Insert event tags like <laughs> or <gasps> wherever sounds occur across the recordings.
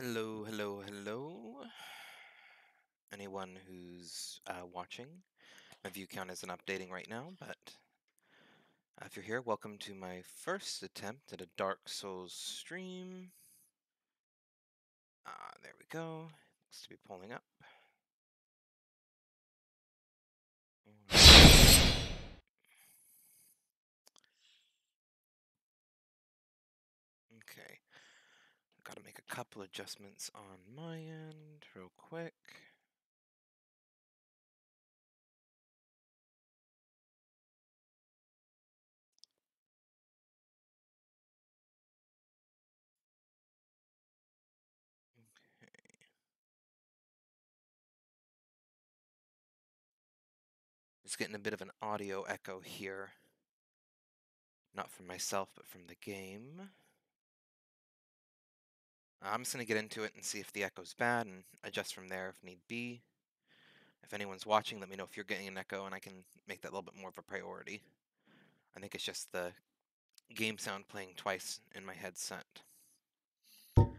Hello, hello, hello. Anyone who's uh, watching, my view count isn't updating right now, but uh, if you're here, welcome to my first attempt at a Dark Souls stream. Ah, there we go. Looks to be pulling up. Okay. Got to make a couple adjustments on my end real quick. Okay. It's getting a bit of an audio echo here. Not from myself, but from the game. I'm just going to get into it and see if the echo's bad and adjust from there if need be. If anyone's watching, let me know if you're getting an echo and I can make that a little bit more of a priority. I think it's just the game sound playing twice in my headset. Um,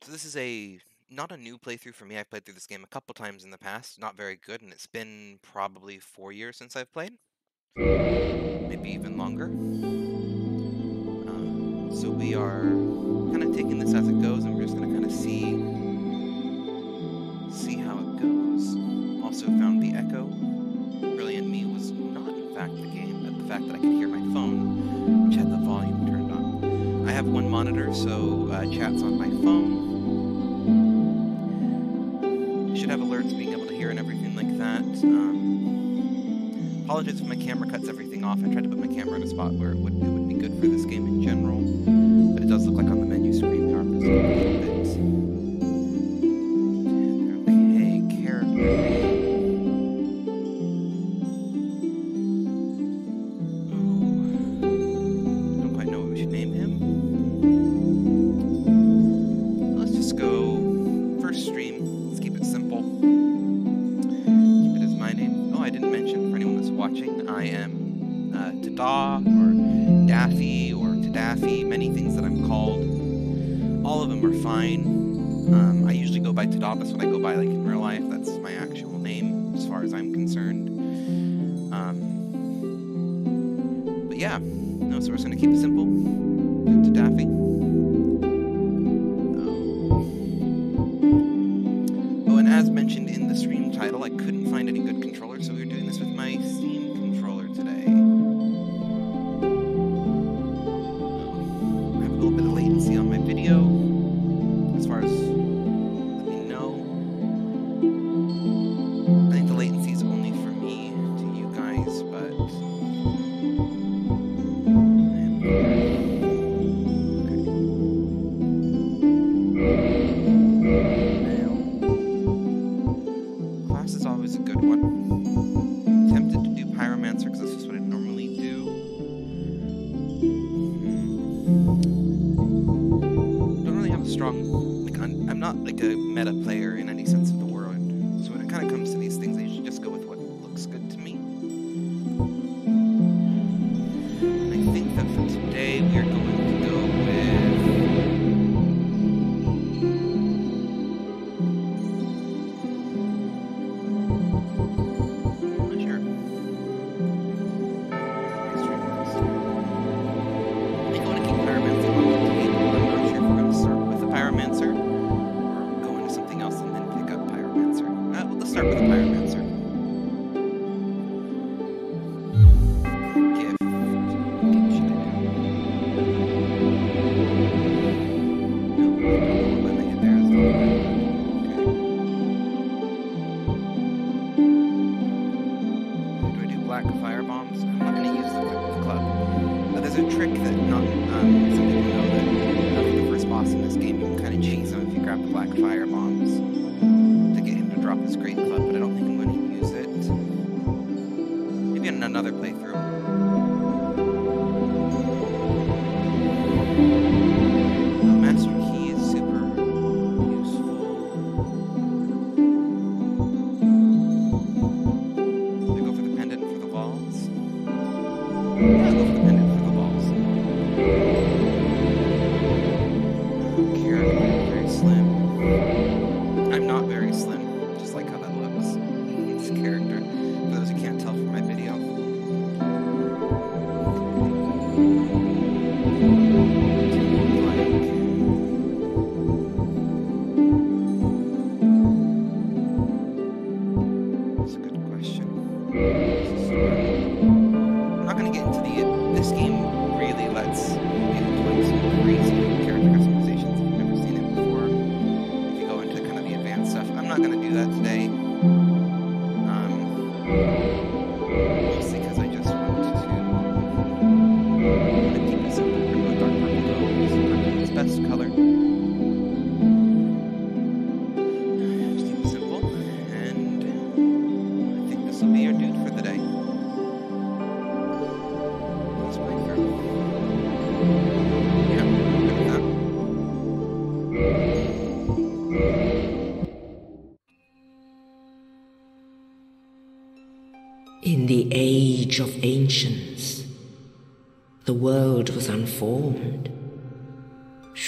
so this is a not a new playthrough for me. I've played through this game a couple times in the past, not very good, and it's been probably four years since I've played. Maybe even longer. So we are kind of taking this as it goes, and we're just going to kind of see see how it goes. Also found the echo. Brilliant me was not in fact the game, but the fact that I could hear my phone, which had the volume turned on. I have one monitor, so uh, chat's on my phone. Should have alerts being able to hear and everything like that. Um, apologies if my camera cuts everything off. I tried to put my camera in a spot where it would, it would good for this game in general, but it does look like on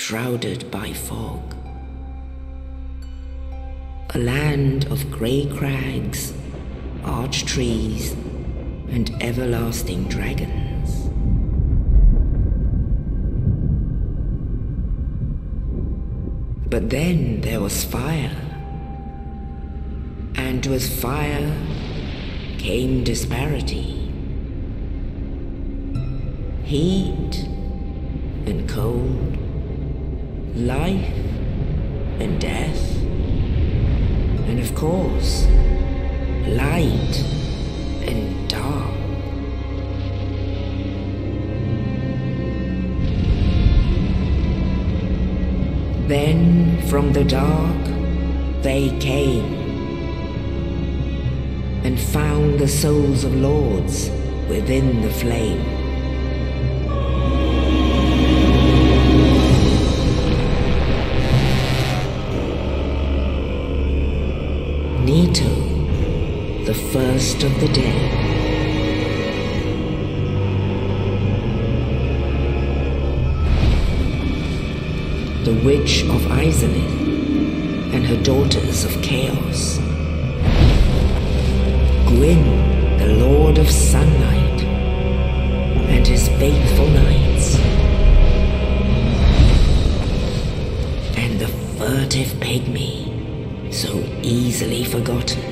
shrouded by fog. A land of grey crags, arch trees, and everlasting dragons. But then there was fire. And with fire came disparity. Heat and cold, life and death, and of course, light and dark. Then from the dark they came and found the souls of lords within the flame. The first of the dead. The Witch of Izalith and her daughters of Chaos. Gwyn, the Lord of Sunlight, and his faithful knights. And the furtive pygmy, so easily forgotten.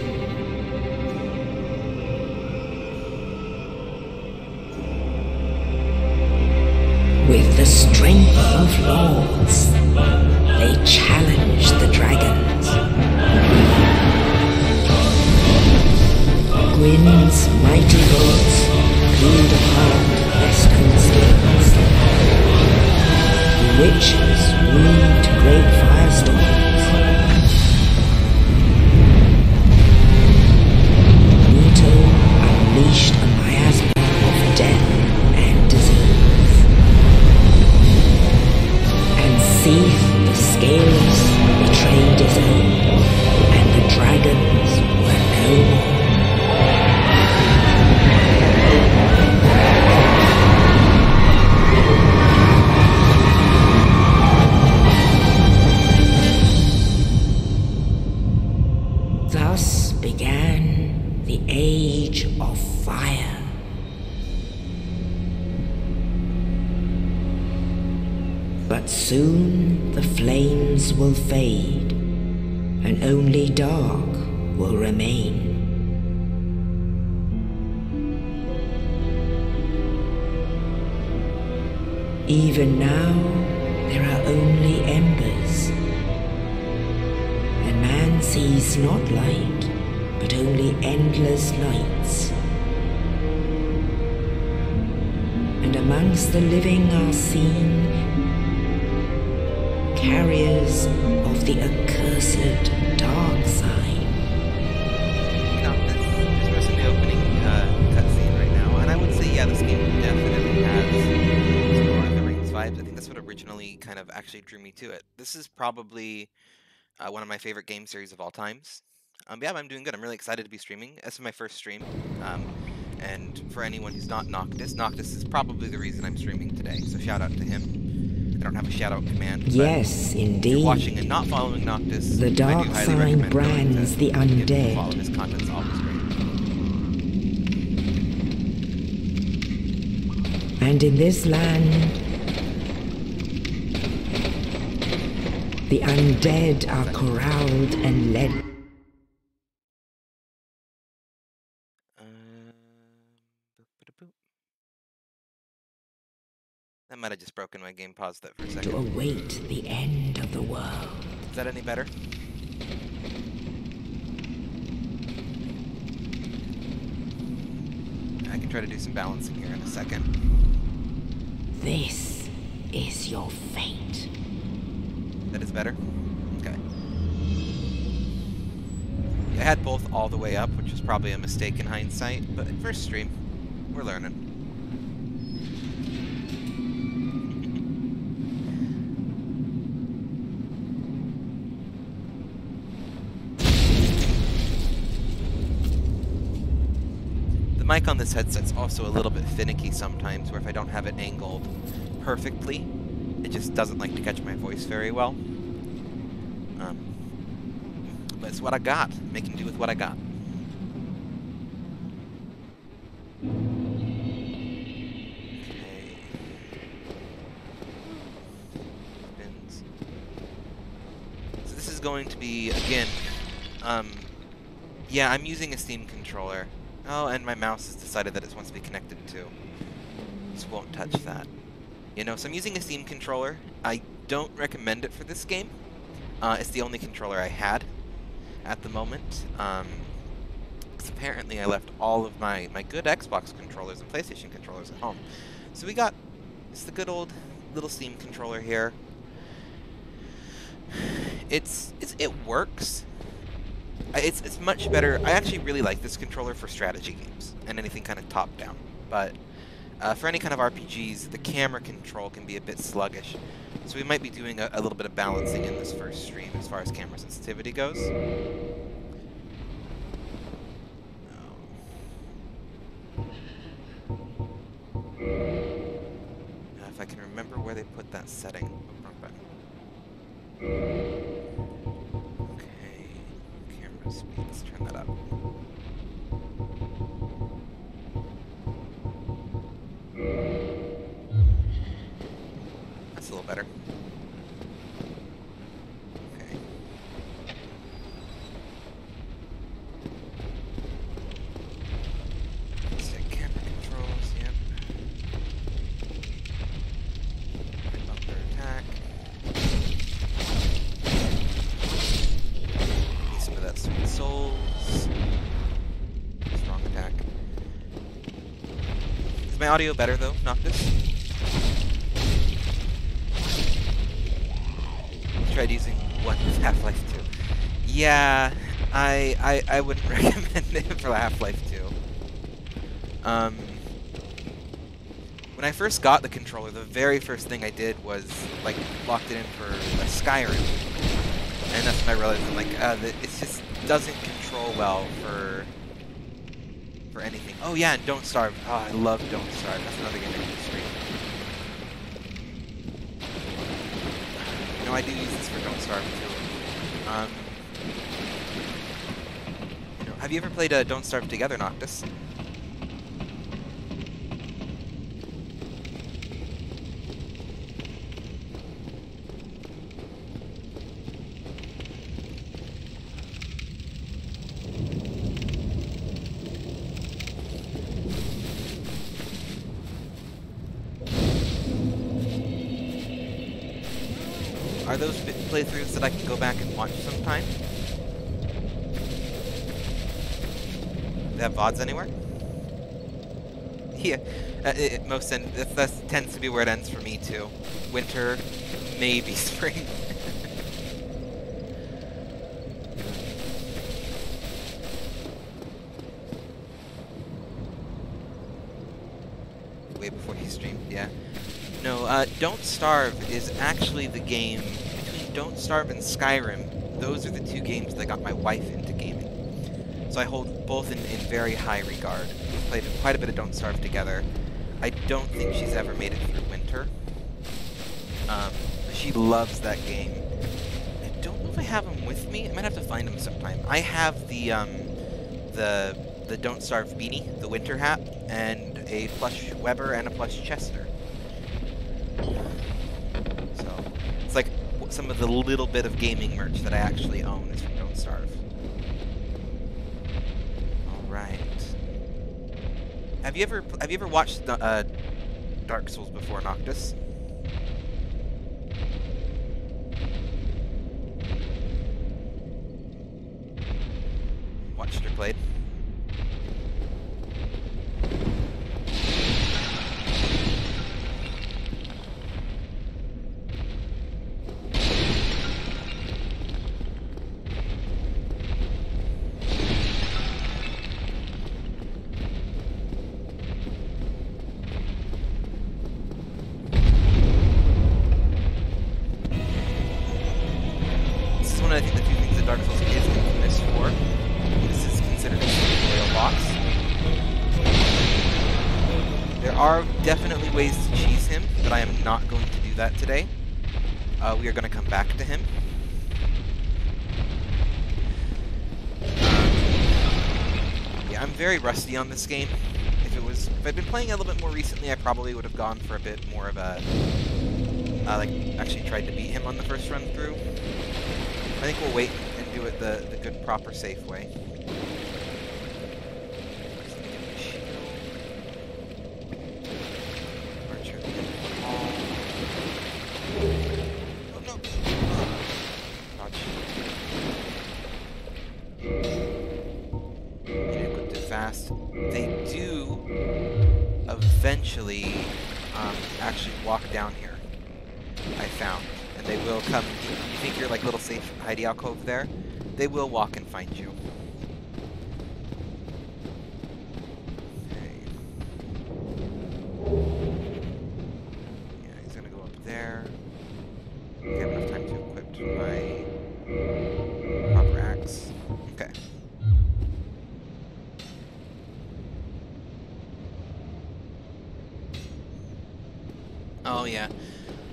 Series of all times. Um, yeah, I'm doing good. I'm really excited to be streaming. This is my first stream. Um, and for anyone who's not Noctis, Noctis is probably the reason I'm streaming today. So shout out to him. I don't have a shout out command. Yes, if you're indeed. watching and not following Noctis, The dark side brands the give him a undead. Follow his content's always great. And in this land, The undead are corralled and led. That might have just broken my game. Pause that for a second. To await the end of the world. Is that any better? I can try to do some balancing here in a second. This is your fate. That is better? Okay. I had both all the way up, which was probably a mistake in hindsight, but first stream, we're learning. <laughs> The mic on this headset's also a little bit finicky sometimes, where if I don't have it angled perfectly, it just doesn't like to catch my voice very well. Um, but it's what I got. Making do with what I got. Okay. Spins. So this is going to be, again, um, yeah, I'm using a Steam controller. Oh, and my mouse has decided that it wants to be connected too. Just won't touch that. You know, so I'm using a Steam controller. I don't recommend it for this game. Uh, it's the only controller I had at the moment. Um, apparently I left all of my, my good Xbox controllers and PlayStation controllers at home. So we got, it's the good old little Steam controller here. It's, it's it works. It's, it's much better. I actually really like this controller for strategy games and anything kind of top-down. But uh, for any kind of RPGs, the camera control can be a bit sluggish. So we might be doing a, a little bit of balancing in this first stream as far as camera sensitivity goes. Now, if I can remember where they put that setting. Okay, camera speed, let's turn that up. That's a little better. Okay. Stick camera controls, yep. Right bumper attack. Need some of that sweet souls. Strong attack. Is my audio better though, Noctis? Tried using one Half-Life 2. Yeah, I, I I wouldn't <laughs> recommend it for Half-Life 2. Um, when I first got the controller, the very first thing I did was like locked it in for a Skyrim, and that's when I realized I'm like, uh, it just doesn't control well for for anything. Oh yeah, and Don't Starve. Oh, I love Don't Starve. That's another game I to stream. No, I do use this for Don't Starve too. Um, you know, have you ever played uh, Don't Starve Together, Noctis? That I can go back and watch sometime? They have VODs anywhere? <laughs> Yeah, uh, it, most end, that, tends to be where it ends for me too. Winter, maybe <laughs> spring. Way before he streamed, yeah. No, uh, Don't Starve is actually the game Don't Starve and Skyrim. Those are the two games that got my wife into gaming. So I hold both in, in very high regard. We've played quite a bit of Don't Starve together. I don't think she's ever made it through winter. Um, she loves that game. I don't know if I have them with me. I might have to find them sometime. I have the um, the the Don't Starve beanie, the winter hat, and a plush Webber and a plush Chester. Some of the little bit of gaming merch that I actually own is from Don't Starve. All right. Have you ever have you ever watched uh, Dark Souls before, Noctis? This game. If it was, if I'd been playing a little bit more recently, I probably would have gone for a bit more of a, uh, like, actually tried to beat him on the first run through. I think we'll wait and do it the, the good, proper, safe way. Axe. Okay. Oh yeah.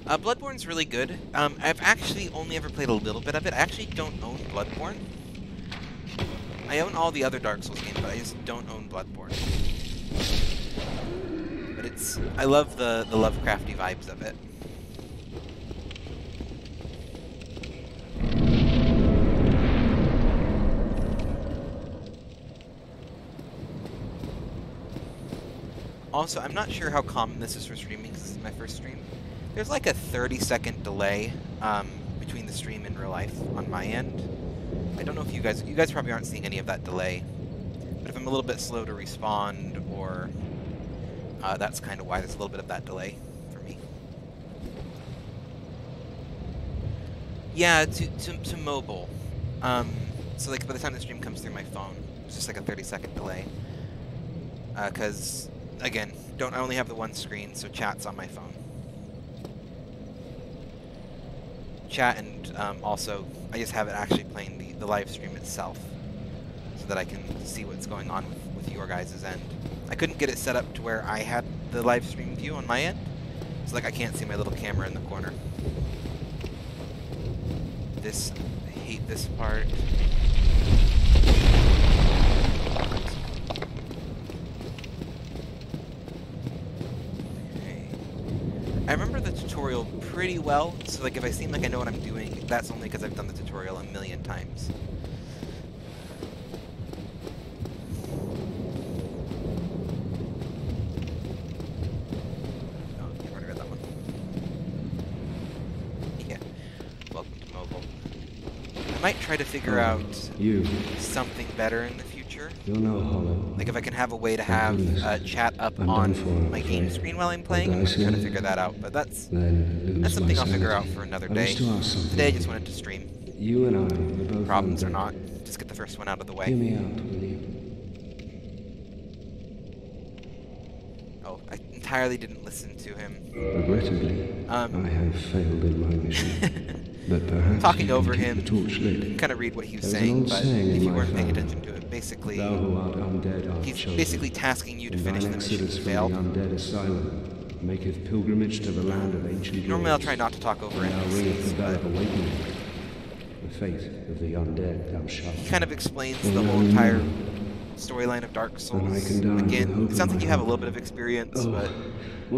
Uh, Bloodborne's really good. Um, I've actually only ever played a little bit of it. I actually don't own Bloodborne. I own all the other Dark Souls games, but I just don't own Bloodborne. But it's... I love the, the Lovecrafty vibes of it. Also, I'm not sure how common this is for streaming, because this is my first stream. There's like a 30 second delay um, between the stream and real life on my end. I don't know if you guys, you guys probably aren't seeing any of that delay. But if I'm a little bit slow to respond, or uh, that's kind of why there's a little bit of that delay for me. Yeah, to, to, to mobile. Um, so like by the time the stream comes through my phone, it's just like a 30 second delay. Because, uh, again, don't I only have the one screen, so chat's on my phone. Chat and um, also I just have it actually playing the, the live stream itself so that I can see what's going on with, with your guys' end. I couldn't get it set up to where I had the live stream view on my end, so like I can't see my little camera in the corner. This, I hate this part. I remember the tutorial pretty well, so like if I seem like I know what I'm doing, that's only because I've done the tutorial a million times. Oh, you've already read that one. Yeah. Welcome to mobile. I might try to figure Oh, out You, something better in the future. You're no hollow. Like if I can have a way to have uh, chat up I'm on for, my game screen while I'm playing, I'm die gonna try to figure that out. But that's that's something I'll figure out for another day. Today I just wanted to stream. You and I, we're both Problems or not, just get the first one out of the Hear way. me out, will you? Oh, I entirely didn't listen to him. Regrettably, Um, I have failed in my mission. <laughs> Talking over him, the torch lit. kind of read what he was saying, but if you weren't paying attention to it, basically, Thou who art undead he's basically tasking you to finish the mission you failed. the undead asylum maketh pilgrimage to the land of ancient Normally I'll try not to talk over Now ringeth NPCs, the bell but of. The fate of the undead thou shalt he kind of explains the whole entire storyline of Dark Souls. Again, it sounds like you have a little bit of experience, Oh, but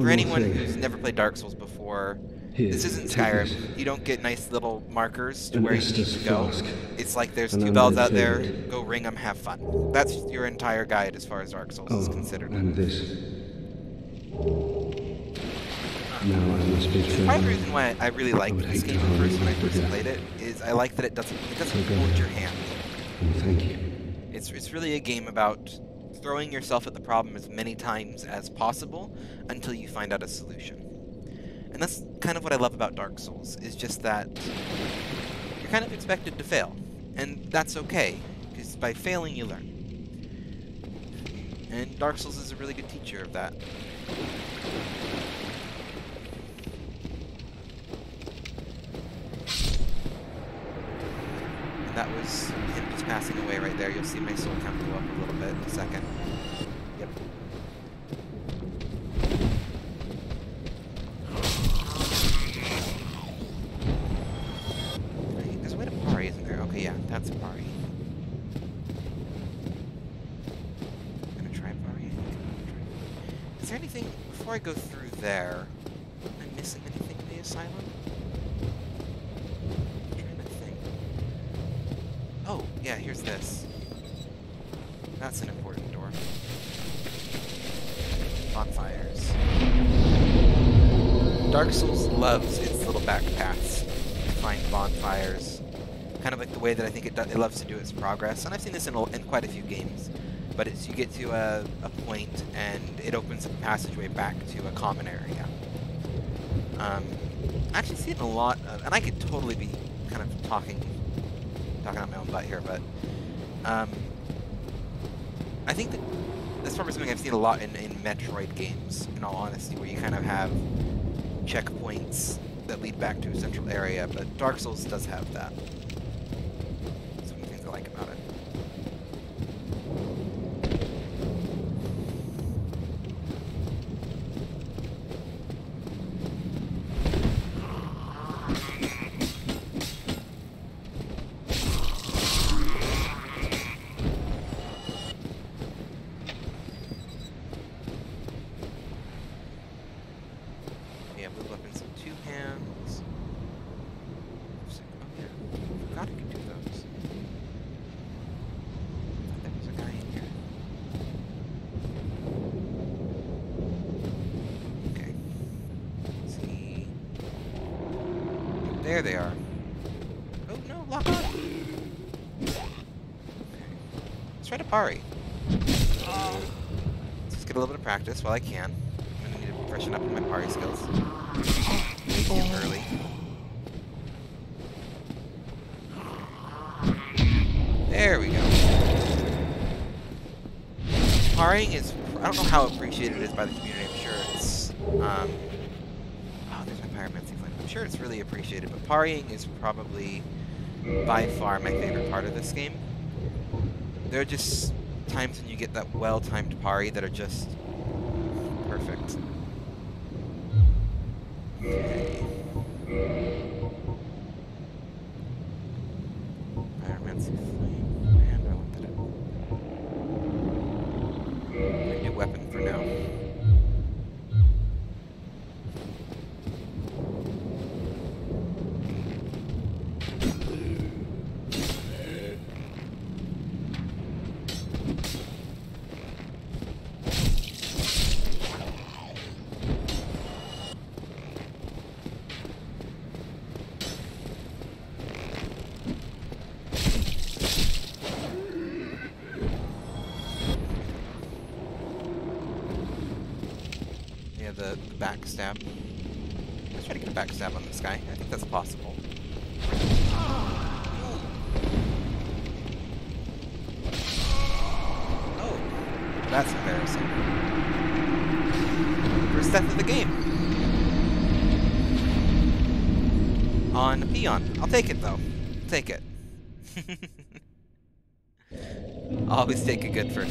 for anyone who's never played Dark Souls before, this isn't Skyrim. You don't get nice little markers to where you need to go. It's like there's two bells out there, go ring them, have fun. That's your entire guide as far as Dark Souls is Oh, considered. and this. Now I must be Part of the reason why I really would this game first when I first played it is I like that it doesn't it doesn't hold your hand. And thank you. It's it's really a game about throwing yourself at the problem as many times as possible until you find out a solution. And that's kind of what I love about Dark Souls, is just that you're kind of expected to fail. And that's okay, because by failing you learn. And Dark Souls is a really good teacher of that. And that was him just passing away right there. You'll see my soul count go up a little bit in a second. Yep. That's parry. I'm gonna try parry. Is there anything before I go through there? Am I missing anything in the asylum? I'm trying to think. Oh, yeah, here's this. That's an important door. Bonfires. Dark Souls loves its little back paths. Find bonfires. Kind of like the way that I think it, do- it loves to do its progress. And I've seen this in, in quite a few games. But it's you get to a, a point and it opens a passageway back to a common area. Um, I actually see it in a lot of, and I could totally be kind of talking, talking out my own butt here, but um, I think that that's probably something I've seen a lot in, in Metroid games, in all honesty, where you kind of have checkpoints that lead back to a central area, but Dark Souls does have that. That's one of the things I like about it. Yeah, blue weapons in two hands. So- Oh yeah, forgot I could do those. Thought there was a guy in here. Okay. Let's see. There they are. Oh no, lock on. Okay. Let's try to parry. Let's just get a little bit of practice while I can. I'm gonna need to freshen up on my parry skills. Way too early. There we go. Parrying is, I don't know how appreciated it is by the community. I'm sure it's, um, oh, there's my pyromancy flame. I'm sure it's really appreciated, but parrying is probably by far my favorite part of this game. There are just times when you get that well-timed parry that are just perfect. Okay.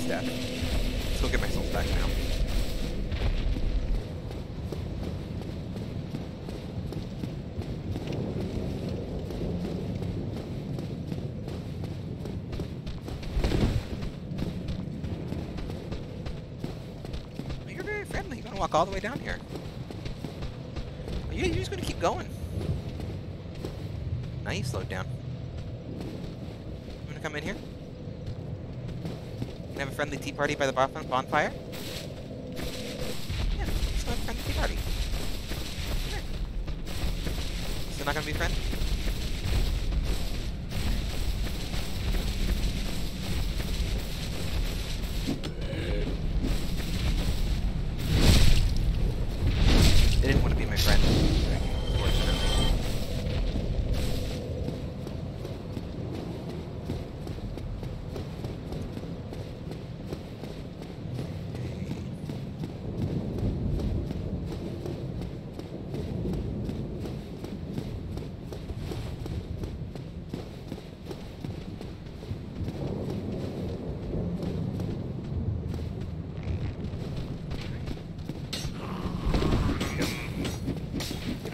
Good first. Let's go get my souls back now. You're very friendly. You're gonna walk all the way down here. Are you, you're just gonna keep going. Now you slowed down. You wanna come in here? Can I have a friendly tea party by the bonfire? Yeah, let's go have a friendly tea party. Come here. Still not gonna be friends? They didn't want to be my friend, unfortunately.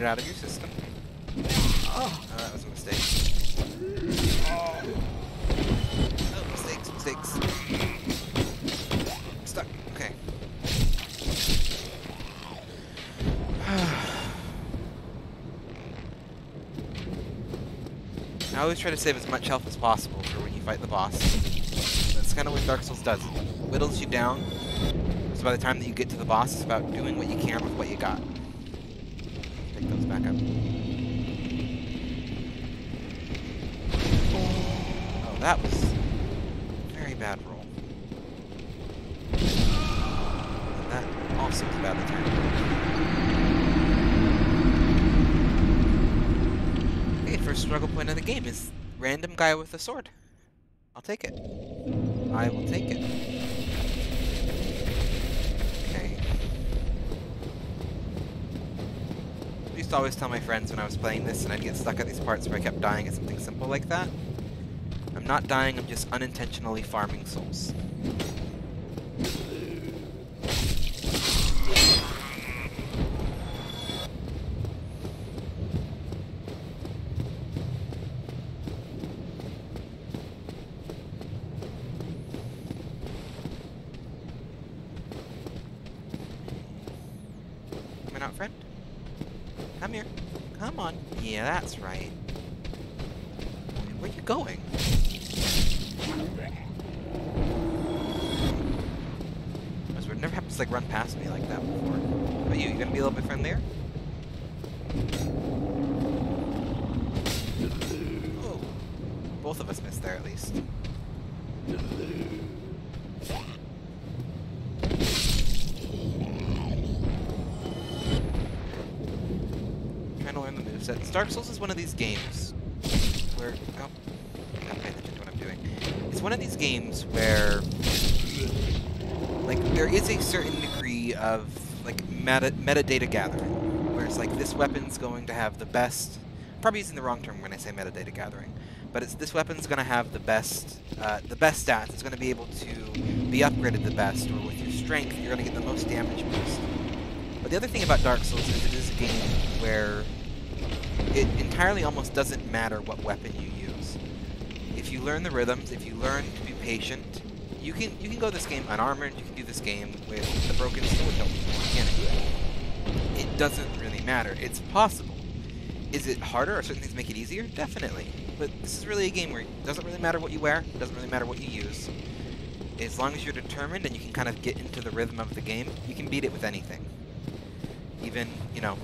it out of your system. Oh, that was a mistake. Oh, mistakes, mistakes. Stuck. Okay. I always try to save as much health as possible for when you fight the boss. That's kind of what Dark Souls does. It whittles you down, so by the time that you get to the boss, it's about doing what you can with what you got. Take those back up. Oh, that was a very bad roll. And that also was badly timed. Okay, first struggle point of the game is random guy with a sword. I'll take it. I will take it. Okay. I used to always tell my friends when I was playing this and I'd get stuck at these parts where I kept dying at something simple like that. I'm not dying, I'm just unintentionally farming souls. Coming out, friend? Come here. Come on. Yeah, that's right. Where you going? Would never happens to like run past me like that before. But you, you gonna be a little bit friendlier? Dark Souls is one of these games where oh, I'm paying attention to what I'm doing. It's one of these games where like there is a certain degree of like meta metadata gathering, where it's like this weapon's going to have the best. Probably using the wrong term when I say metadata gathering, but it's this weapon's going to have the best uh, the best stats. It's going to be able to be upgraded the best, or with your strength, you're going to get the most damage boost. But the other thing about Dark Souls is it is a game where it entirely almost doesn't matter what weapon you use. If you learn the rhythms, if you learn to be patient, you can you can go this game unarmored, you can do this game with the broken sword hilt from the beginning. It doesn't really matter. It's possible. Is it harder? Are certain things make it easier? Definitely. But this is really a game where it doesn't really matter what you wear, it doesn't really matter what you use. As long as you're determined and you can kind of get into the rhythm of the game, you can beat it with anything. Even, you know,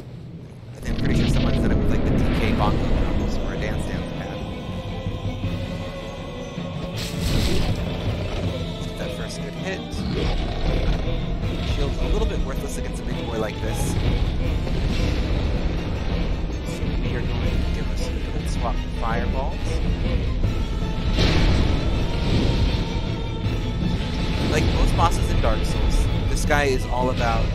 bongo drums or a dance dance pad. Get that first good hit. Shield's a little bit worthless against a big boy like this. So we are going to give us a good swap fireballs. Like most bosses in Dark Souls, this guy is all about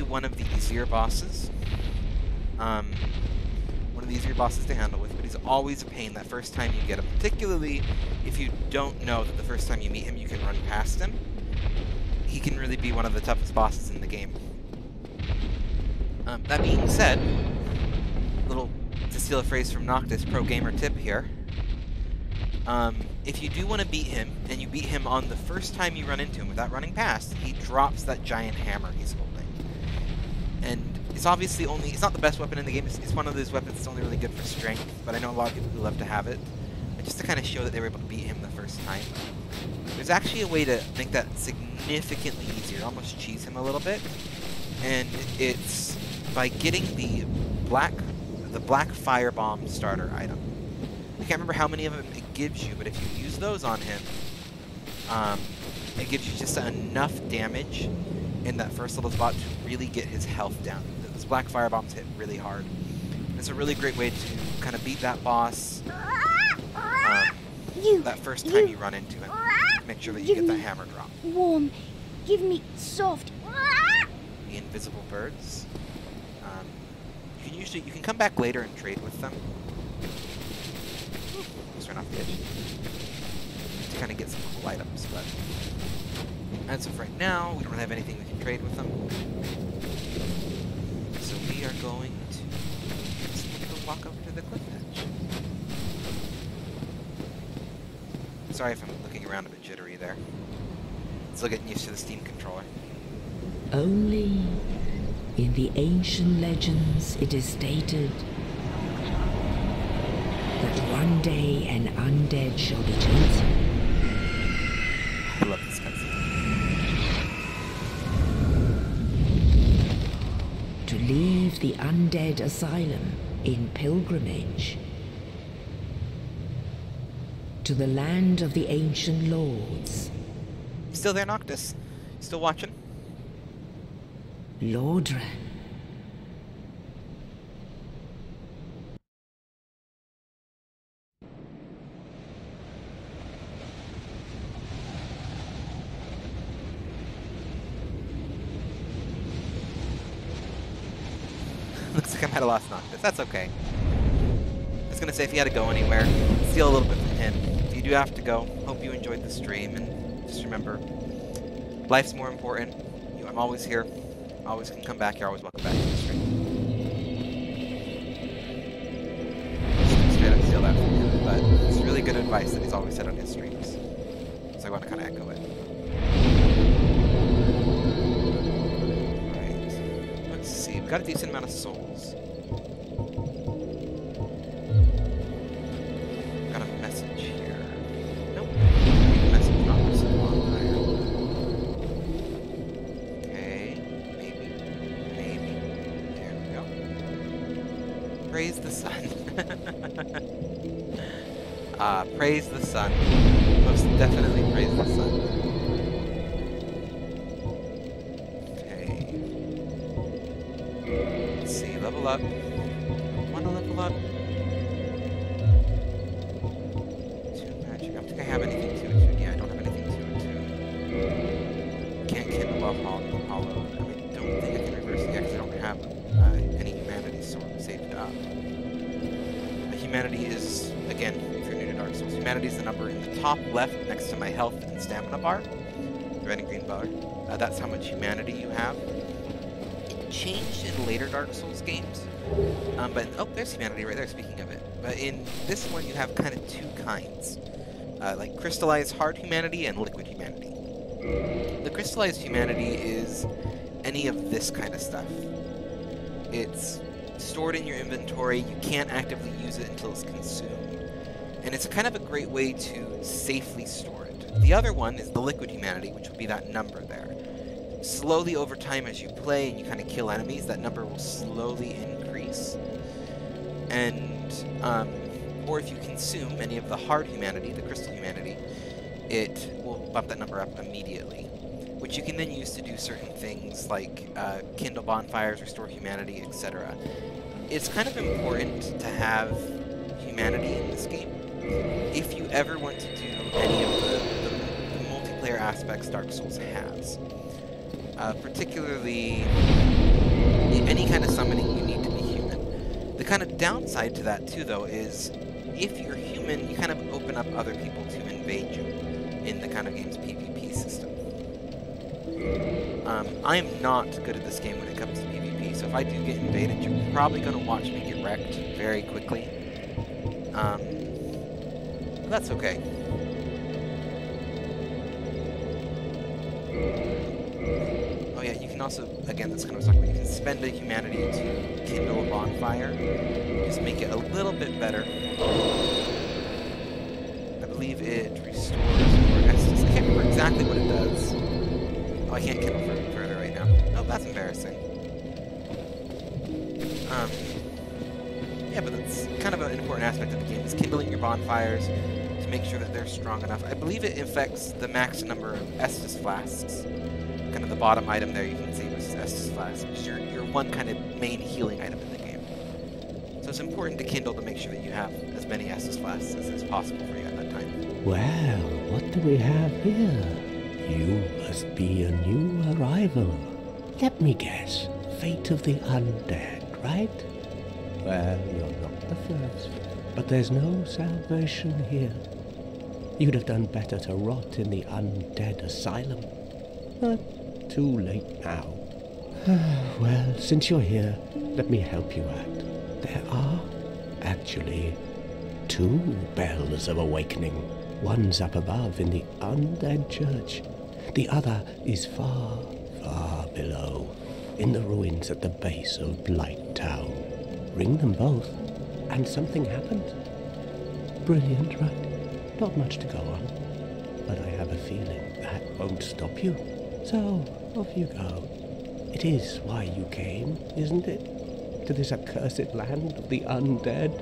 probably one of the easier bosses. Um, one of the easier bosses to handle with, but he's always a pain that first time you get him. Particularly if you don't know that the first time you meet him you can run past him. He can really be one of the toughest bosses in the game. Um, that being said, little to steal a phrase from Noctis, pro gamer tip here. Um, if you do want to beat him, and you beat him on the first time you run into him without running past, he drops that giant hammer he's It's obviously only, it's not the best weapon in the game, it's, it's one of those weapons that's only really good for strength, but I know a lot of people who love to have it. And just to kind of show that they were able to beat him the first time. There's actually a way to make that significantly easier, almost cheese him a little bit. And it's by getting the black, the black firebomb starter item. I can't remember how many of them it gives you, but if you use those on him, um, it gives you just enough damage in that first little spot to really get his health down. Those black fire bombs hit really hard. It's a really great way to kind of beat that boss um, You, that first time you run into him. Make sure that you get that me- hammer drop. warm. Give me soft. The invisible birds. Um, you can usually you can come back later and trade with them. Just run off the edge. To kind of get some cool items, but as of right now, we don't really have anything we can trade with them. Going to walk over to the cliff edge. Sorry if I'm looking around a bit jittery there. Still getting used to the Steam controller. Only in the ancient legends it is stated that one day an undead shall be chosen the undead asylum in pilgrimage to the land of the ancient lords. Still there, Noctis? Still watching? Lordran. Looks like I'm Noctis. That's okay. I was gonna say if you had to go anywhere, steal a little bit from him. If you do have to go, hope you enjoyed the stream, and just remember, life's more important. You, I'm always here. Always can come back. You're always welcome back to the stream. Straight up steal that from him, but it's really good advice that he's always said on his streams. So I want to kind of echo it. Right. Let's see. We've got a decent amount of souls. Sun. Top left next to my health and stamina bar. The red and green bar. Uh, that's how much humanity you have. It changed in later Dark Souls games. Um, but, oh, there's humanity right there, speaking of it. But in this one, you have kind of two kinds. Uh, like crystallized hard humanity and liquid humanity. The crystallized humanity is any of this kind of stuff. It's stored in your inventory, you can't actively use it until it's consumed. And it's kind of a great way to safely store it. The other one is the liquid humanity, which will be that number there. Slowly over time as you play and you kind of kill enemies, that number will slowly increase. And, um, or if you consume any of the hard humanity, the crystal humanity, it will bump that number up immediately. Which you can then use to do certain things like uh, kindle bonfires, restore humanity, etc. It's kind of important to have humanity in this game. If you ever want to do any of the, the, the multiplayer aspects Dark Souls has, uh, particularly any kind of summoning, you need to be human. The kind of downside to that too, though, is if you're human, you kind of open up other people to invade you in the kind of game's PvP system. Um, I am not good at this game when it comes to PvP, so if I do get invaded, you're probably going to watch me get wrecked very quickly. Um, that's okay. Oh yeah, you can also, again, that's kind of talking about, you can spend a humanity to kindle a bonfire, just make it a little bit better. I believe it restores Estus. I can't remember exactly what it does. Oh, I can't kindle fur- further right now. Oh, that's embarrassing. Um, yeah, but that's kind of an important aspect of the game, is kindling your bonfires make sure that they're strong enough. I believe it affects the max number of Estus flasks. Kind of the bottom item there you can see was Estus flask, which is your, your one kind of main healing item in the game. So it's important to kindle to make sure that you have as many Estus flasks as is possible for you at that time. Well, what do we have here? You must be a new arrival. Let me guess. Fate of the undead, right? Well, you're not the first. But there's no salvation here. You'd have done better to rot in the undead asylum. But too late now. <sighs> well, since you're here, let me help you out. There are, actually, two bells of awakening. One's up above in the undead church. The other is far, far below, in the ruins at the base of Blight Town. Ring them both, and something happens. Brilliant, right? Not much to go on. But I have a feeling that won't stop you. So, off you go. It is why you came, isn't it? To this accursed land of the undead?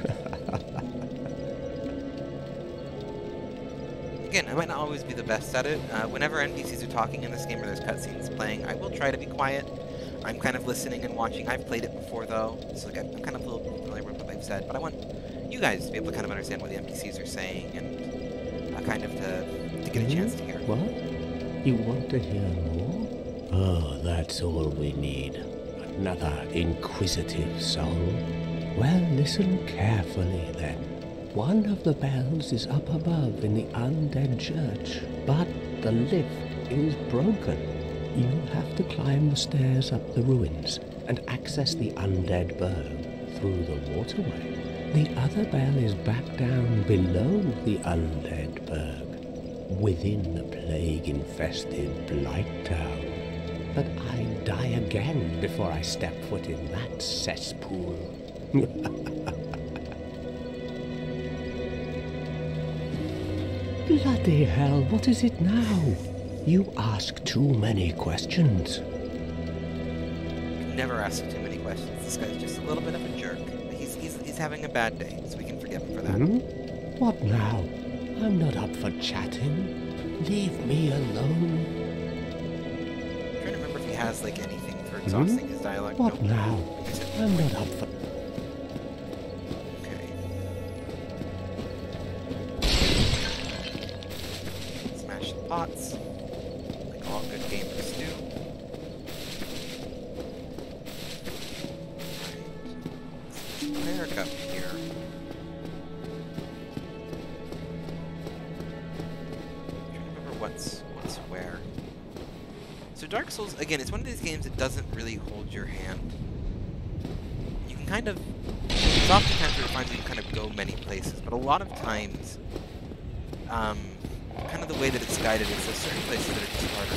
<laughs> Again, I might not always be the best at it. Uh, whenever NPCs are talking in this game or there's cutscenes playing, I will try to be quiet. I'm kind of listening and watching. I've played it before, though, so like, I'm kind of a little familiar with what they've said. But I want guys to be able to kind of understand what the NPCs are saying and uh, kind of to, to get a chance to hear. What? You want to hear more? Oh, that's all we need. Another inquisitive soul. Well, listen carefully then. One of the bells is up above in the undead church, but the lift is broken. You'll have to climb the stairs up the ruins and access the undead burg through the waterway. The other bell is back down below the undead burg, within the plague-infested Blight Town. But I'd die again before I step foot in that cesspool. <laughs> Bloody hell, what is it now? You ask too many questions. Never ask too many questions. This guy's just a little bit of a jerk. Having a bad day, so we can forgive him for that. Hmm? What now? I'm not up for chatting. Leave me alone. I'm trying to remember if he has like anything for exhausting his dialogue. Hmm? What Nope. now? I'm not up for. Again, it's one of these games that doesn't really hold your hand. You can kind of it's oftentimes where it finds you kind of go many places, but a lot of times, um, kind of the way that it's guided is there's certain places that are just harder.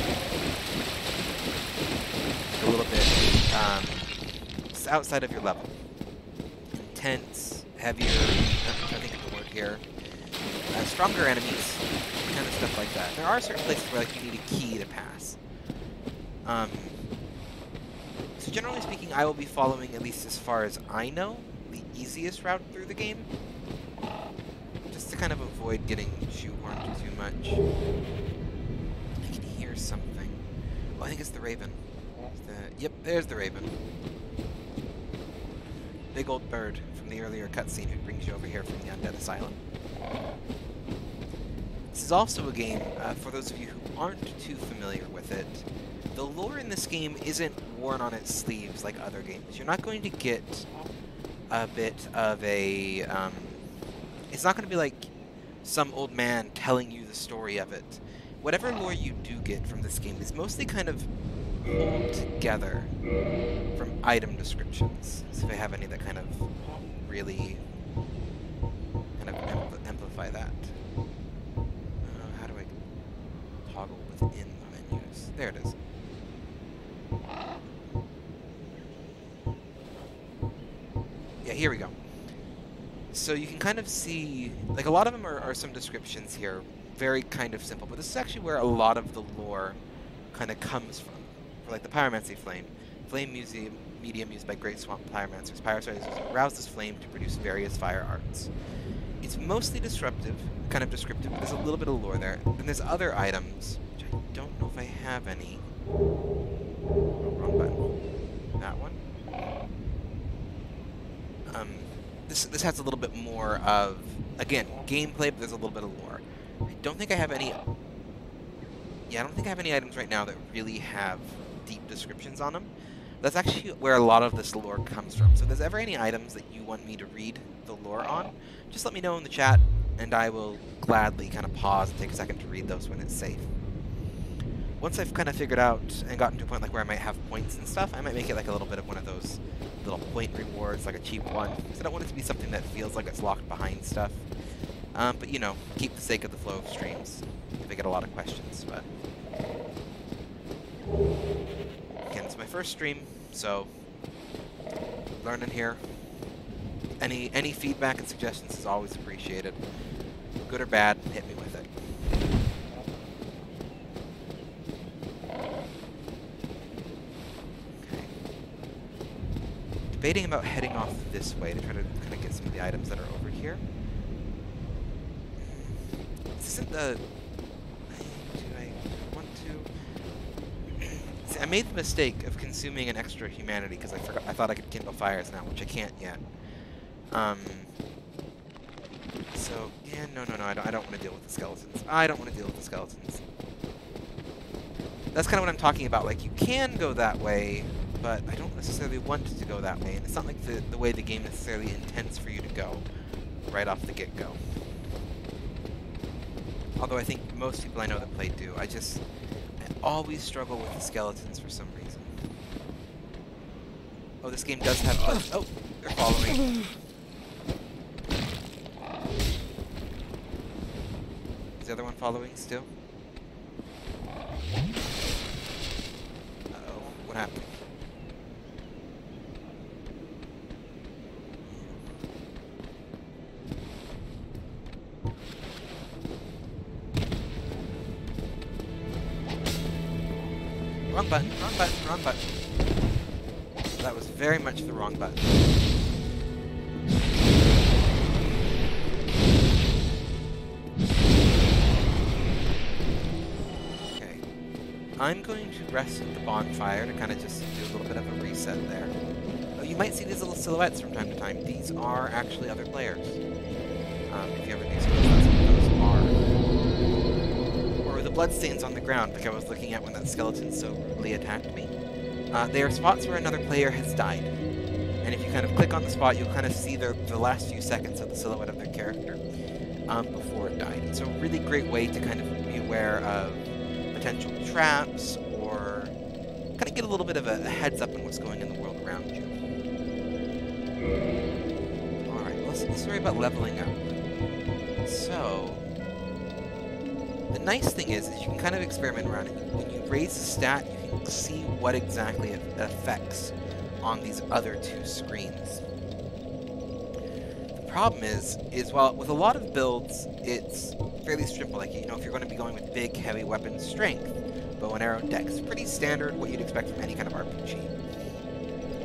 A little bit um, it's outside of your level. Intense, heavier, to think the word here. Uh, stronger enemies, kind of stuff like that. There are certain places where like you need a key to pass. Um, so generally speaking, I will be following, at least as far as I know, the easiest route through the game. Just to kind of avoid getting shoehorned too much. I can hear something. Oh, I think it's the raven. It's the, yep, there's the raven. Big old bird from the earlier cutscene who brings you over here from the Undead Asylum. This is also a game, uh, for those of you who aren't too familiar with it, the lore in this game isn't worn on its sleeves like other games. You're not going to get a bit of a. Um, it's not going to be like some old man telling you the story of it. Whatever lore you do get from this game is mostly kind of pulled together from item descriptions. So if I have any that kind of really kind of ampl- amplify that. Uh, how do I toggle within the menus? There it is. Yeah, here we go. So you can kind of see, like a lot of them are, are some descriptions here, very kind of simple, but this is actually where a lot of the lore kind of comes from. For like the Pyromancy Flame. Flame museum, medium used by Great Swamp Pyromancers. Pyromancers arouse this flame to produce various fire arts. It's mostly disruptive, kind of descriptive, but there's a little bit of lore there. And there's other items, which I don't know if I have any. Oh, wrong button. That one. Um, this this has a little bit more of again gameplay, but there's a little bit of lore. I don't think I have any. Yeah, I don't think I have any items right now that really have deep descriptions on them. That's actually where a lot of this lore comes from. So if there's ever any items that you want me to read the lore on, just let me know in the chat, and I will gladly kind of pause and take a second to read those when it's safe. Once I've kind of figured out and gotten to a point like where I might have points and stuff, I might make it like a little bit of one of those little point rewards, like a cheap one, because I don't want it to be something that feels like it's locked behind stuff. Um, but you know, keep the sake of the flow of streams, if I get a lot of questions, but... Again, it's my first stream, so learning here. Any any feedback and suggestions is always appreciated. Good or bad, hit me with it. Okay. Debating about heading off this way to try to kind of get some of the items that are over here. This isn't the... Do I want to... See, I made the mistake of consuming an extra humanity because I forgot. I thought I could kindle fires now, which I can't yet. Um. So yeah, no, no, no. I don't. I don't want to deal with the skeletons. I don't want to deal with the skeletons. That's kind of what I'm talking about. Like you can go that way, but I don't necessarily want to go that way. And it's not like the the way the game necessarily intends for you to go, right off the get-go. Although I think most people I know that play do. I just I always struggle with the skeletons for some reason. Oh, this game does have... Uh, oh, they're following. Is the other one following still? Uh-oh, what happened? Wrong button, wrong button, wrong button. That was very much the wrong button. Okay. I'm going to rest at the bonfire to kind of just do a little bit of a reset there. Oh, you might see these little silhouettes from time to time. These are actually other players. Um, if you ever do bloodstains on the ground, like I was looking at when that skeleton so rudely attacked me. Uh, they are spots where another player has died. And if you kind of click on the spot, you'll kind of see their, the last few seconds of the silhouette of their character um, before it died. It's a really great way to kind of be aware of potential traps or kind of get a little bit of a, heads up on what's going in the world around you. Alright, let's, let's worry about leveling up. So, the nice thing is, is you can kind of experiment around it. When you raise the stat, you can see what exactly it affects on these other two screens. The problem is, is while with a lot of builds, it's fairly simple. Like, you know, if you're going to be going with big, heavy weapon strength, bow and arrow dex, pretty standard, what you'd expect from any kind of RPG.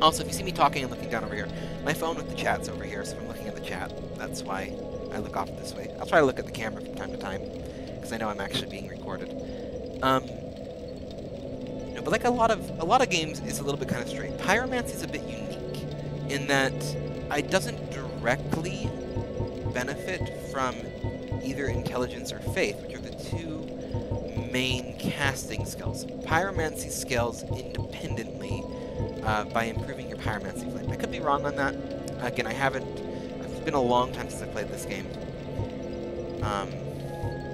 Also, if you see me talking and looking down over here, my phone with the chat's over here, so if I'm looking at the chat, that's why I look off this way. I'll try to look at the camera from time to time, because I know I'm actually being recorded. Um, but like a lot of a lot of games, it's a little bit kind of straight. Pyromancy is a bit unique in that it doesn't directly benefit from either intelligence or faith, which are the two main casting skills. Pyromancy scales independently uh, by improving your pyromancy flame. I could be wrong on that. Again, I haven't. It's been a long time since I played this game. Um,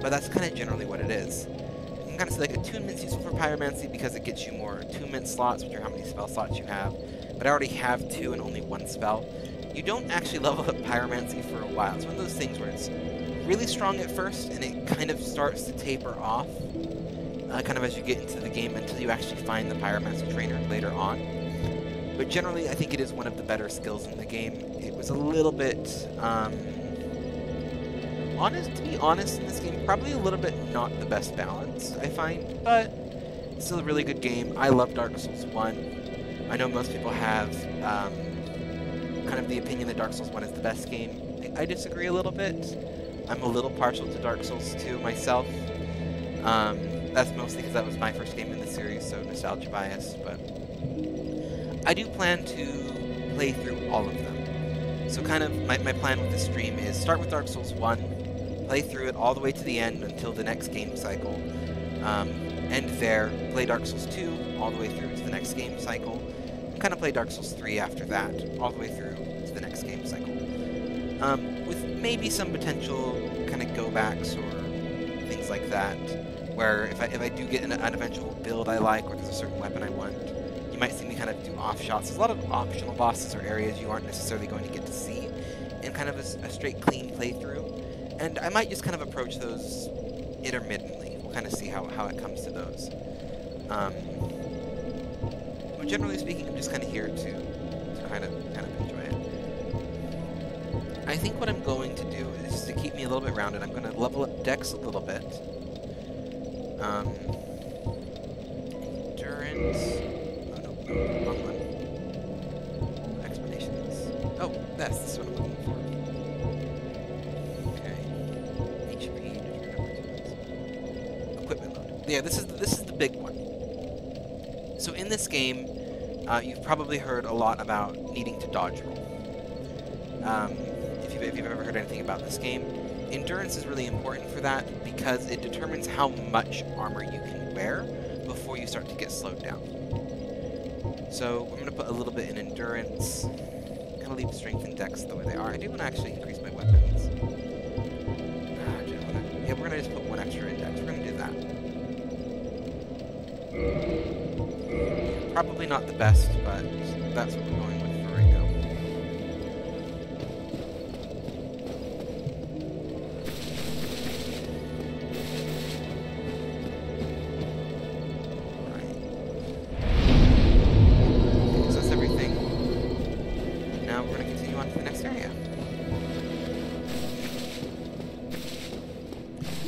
but that's kind of generally what it is. You can kind of see like attunement's useful for pyromancy because it gets you more attunement slots, which are how many spell slots you have. But I already have two and only one spell. You don't actually level up pyromancy for a while. It's one of those things where it's really strong at first and it kind of starts to taper off. uh, kind of as you get into the game until you actually find the Pyromancer trainer later on. But generally, I think it is one of the better skills in the game. It was a little bit, um, honest, to be honest, in this game, probably a little bit not the best balance, I find, but still a really good game. I love Dark Souls 1. I know most people have um, kind of the opinion that Dark Souls 1 is the best game. I, I disagree a little bit. I'm a little partial to Dark Souls 2 myself. Um, that's mostly because that was my first game in the series, so nostalgia bias, but I do plan to play through all of them. So kind of my, my plan with this stream is start with Dark Souls 1, play through it all the way to the end until the next game cycle, um, end there, play Dark Souls 2 all the way through to the next game cycle, and kind of play Dark Souls 3 after that, all the way through to the next game cycle. Um, with maybe some potential kind of go backs or things like that, where if I, if I do get an, an eventual build I like, or there's a certain weapon I want, you might see me kind of do off shots. There's a lot of optional bosses or areas you aren't necessarily going to get to see in kind of a, a straight clean playthrough. And I might just kind of approach those intermittently. We'll kind of see how, how it comes to those. Um, but generally speaking, I'm just kind of here to, to kind of kind of enjoy it. I think what I'm going to do is to keep me a little bit rounded. I'm going to level up Dex a little bit. Um, endurance. Oh no, no, wrong one. Explanations. Oh, that's this one Yeah, this is this is the big one. So in this game, uh, you've probably heard a lot about needing to dodge roll. Um, if, you've, if you've ever heard anything about this game, endurance is really important for that because it determines how much armor you can wear before you start to get slowed down. So I'm going to put a little bit in endurance, kind of leave strength and dex the way they are. I do want to actually increase my weapons. Ah, yeah, we're going to just put one extra in Probably not the best, but that's what we're going with for right now. Right. So that's everything. Now we're going to continue on to the next area.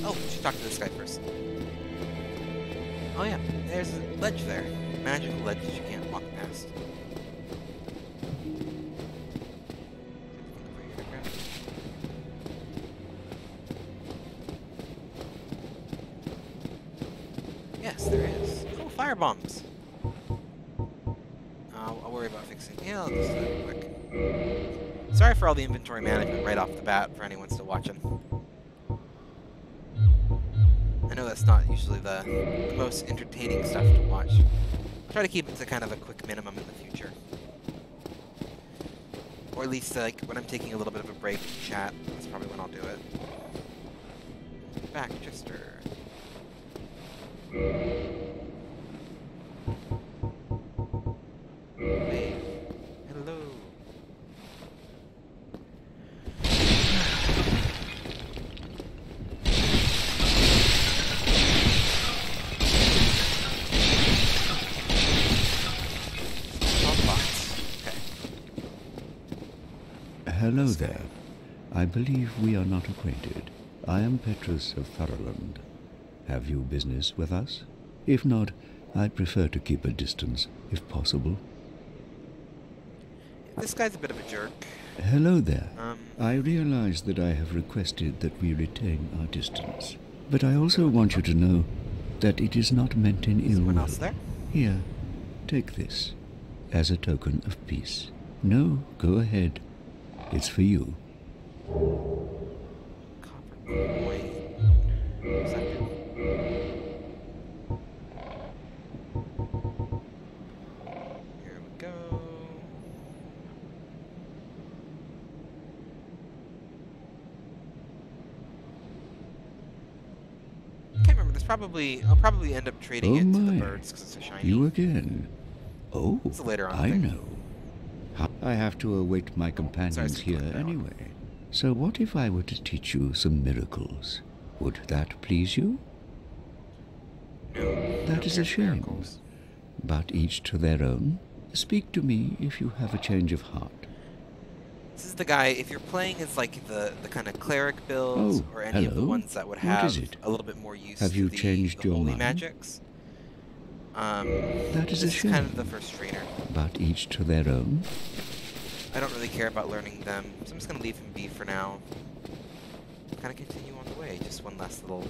Oh, we should talk to this guy first. Oh yeah, there's a ledge there. Magical ledge past. Yes, there is. Oh, fire bombs. I'll, I'll worry about fixing. Yeah, I'll just do it quick. Sorry for all the inventory management right off the bat for anyone still watching. I know that's not usually the, the most entertaining stuff to watch. Try to keep it to kind of a quick minimum in the future. Or at least, like, when I'm taking a little bit of a break in chat, that's probably when I'll do it. Back, Chester. Believe we are not acquainted. I am Petrus of Thorolund. Have you business with us? If not, I'd prefer to keep a distance, if possible. This guy's a bit of a jerk. Hello there. Um, I realize that I have requested that we retain our distance. But I also want you to know that it is not meant in ill someone will. else there? Here, take this as a token of peace. No, go ahead. It's for you. Copper coin. What's that do? Here we go. Can't remember. This probably I'll probably end up trading Oh it to the birds because it's a shiny. You again. Oh, It's later on I thing. know. I have to await my companions to here anyway. So what if I were to teach you some miracles? Would that please you? No, That no is fear a shame. miracles. But each to their own. Speak to me if you have a change of heart. This is the guy, if you're playing as like the, the kind of cleric builds, Oh, or any of the ones that would have it? a little bit more use Have to you the, changed the your holy mind? magics. Um, That is this a is kind shame. of the first trainer. But each to their own. I don't really care about learning them, so I'm just gonna leave him be for now. Kind of continue on the way. Just one last little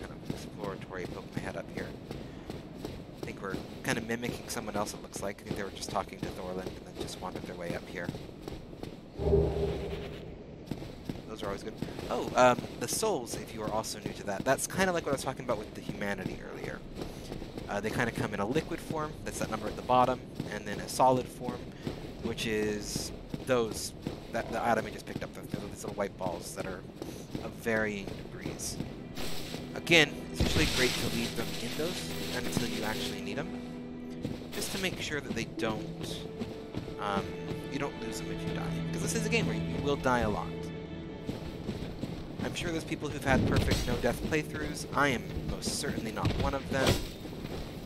kind of exploratory poke my head up here. I think we're kind of mimicking someone else. It looks like. I think they were just talking to Thorolund and then just wandered their way up here. Those are always good. Oh, um, the souls. If you are also new to that, that's kind of like what I was talking about with the humanity earlier. Uh, they kind of come in a liquid form. That's that number at the bottom, and then a solid form, which is those that the item I just picked up. Those these little white balls that are of varying degrees. Again, it's usually great to leave them in those until you actually need them, just to make sure that they don't um, you don't lose them if you die. Because this is a game where you will die a lot. I'm sure there's people who've had perfect no-death playthroughs. I am most certainly not one of them.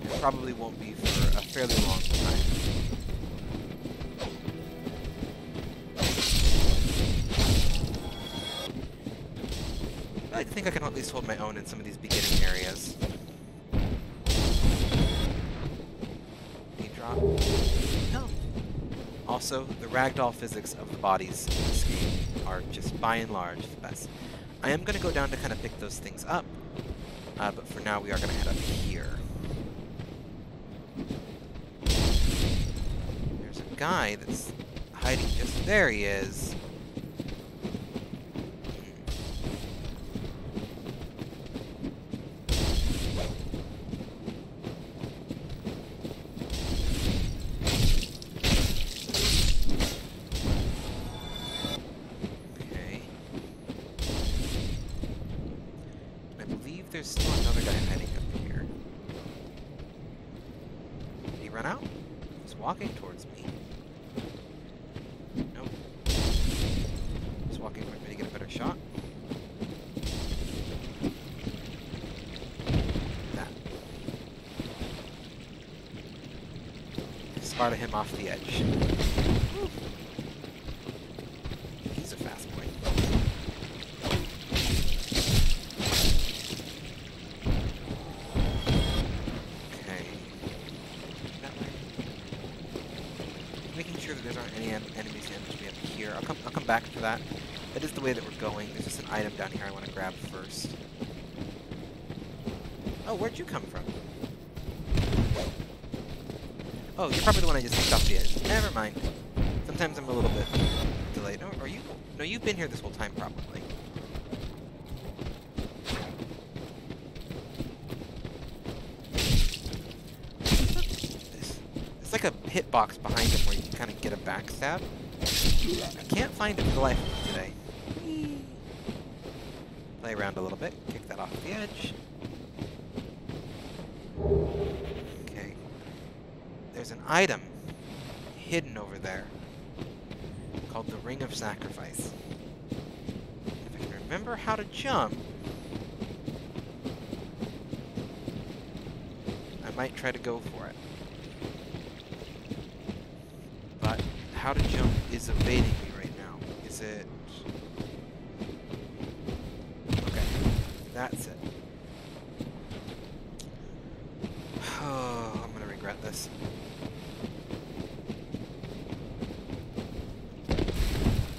And probably won't be for a fairly long time. I think I can at least hold my own in some of these beginning areas. Any drop? No. Also, the ragdoll physics of the bodies in this game are just by and large the best. I am going to go down to kind of pick those things up, uh, but for now we are going to head up here. There's a guy that's hiding just there he is. Okay. I believe there's still another guy hiding up here. Did he run out? He's walking towards me. Nope. He's walking towards me to get a better shot. That. Sparta him off the edge. He's a fast boy. Okay. Making sure that there aren't any en enemies ambush me up here. I'll come. I'll come back to that. That is the way that we're going. There's just an item down here I want to grab first. Oh, where'd you come from? Oh, you're probably the one I just picked off the edge. Never mind. Sometimes I'm a little bit delayed. No, are you? No, you've been here this whole time, probably. It's, it's hitbox behind him where you can kind of get a backstab. I can't find it for the life of me today. Play around a little bit, kick that off the edge. Okay. There's an item hidden over there called the Ring of Sacrifice. If I can remember how to jump, I might try to go for it. But how to jump is evading me right now. Is it... Okay, that's it. Oh, I'm gonna regret this.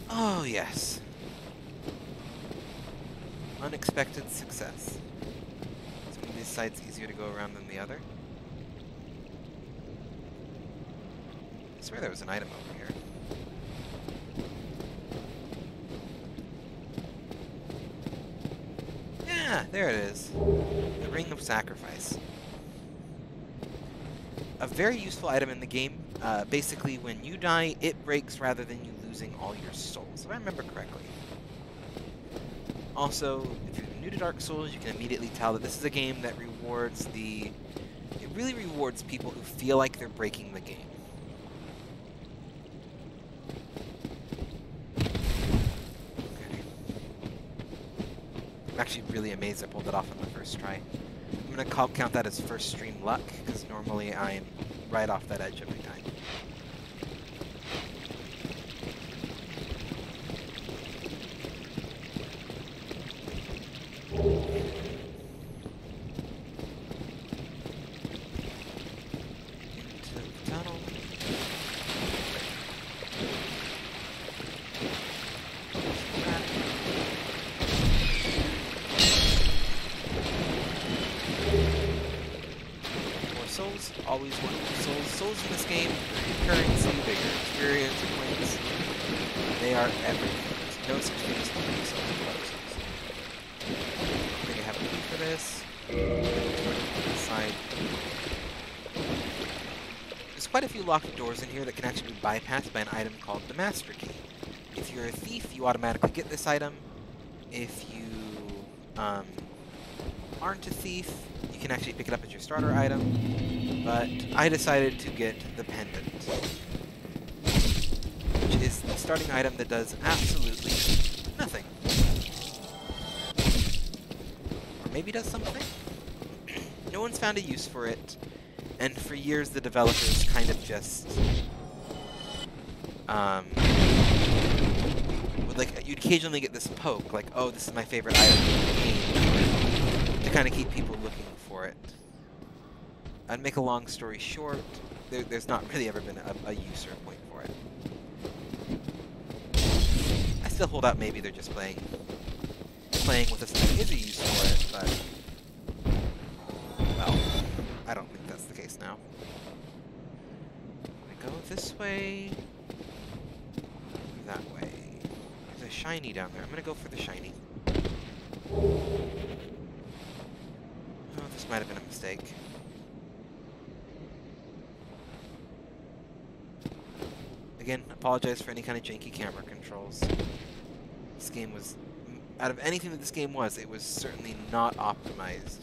Oh, yes. Unexpected success. Is one of these sides easier to go around than the other? I swear there was an item over here. Yeah, there it is. The Ring of Sacrifice. A very useful item in the game. Uh, basically, when you die, it breaks rather than you losing all your souls, if I remember correctly. Also, if you're new to Dark Souls, you can immediately tell that this is a game that rewards the... It really rewards people who feel like they're breaking the game. Okay. I'm actually really amazed I pulled it off on the first try. I'm gonna call, count that as first stream luck, because normally I'm right off that edge every time. Into the tunnel. More souls, always want more in this game, currency, bigger experience points. They are everything. There's no such thing as free souls without souls. I think I have a for this. Side. There's quite a few locked doors in here that can actually be bypassed by an item called the Master Key. If you're a thief, you automatically get this item. If you um, aren't a thief, you can actually pick it up as your starter item. But I decided to get the pendant, which is the starting item that does absolutely nothing. Or maybe does something? <clears throat> no one's found a use for it, and for years the developers kind of just um, would like you'd occasionally get this poke, like, oh, this is my favorite item to kind of keep people looking for it. I'd make a long story short, there, there's not really ever been a, a use or a point for it. I still hold out maybe they're just playing playing with and there is a use for it, but well, I don't think that's the case now. I go this way, that way. There's a shiny down there. I'm gonna go for the shiny. Oh, this might have been a mistake. Again, apologize for any kind of janky camera controls. This game was, out of anything that this game was, it was certainly not optimized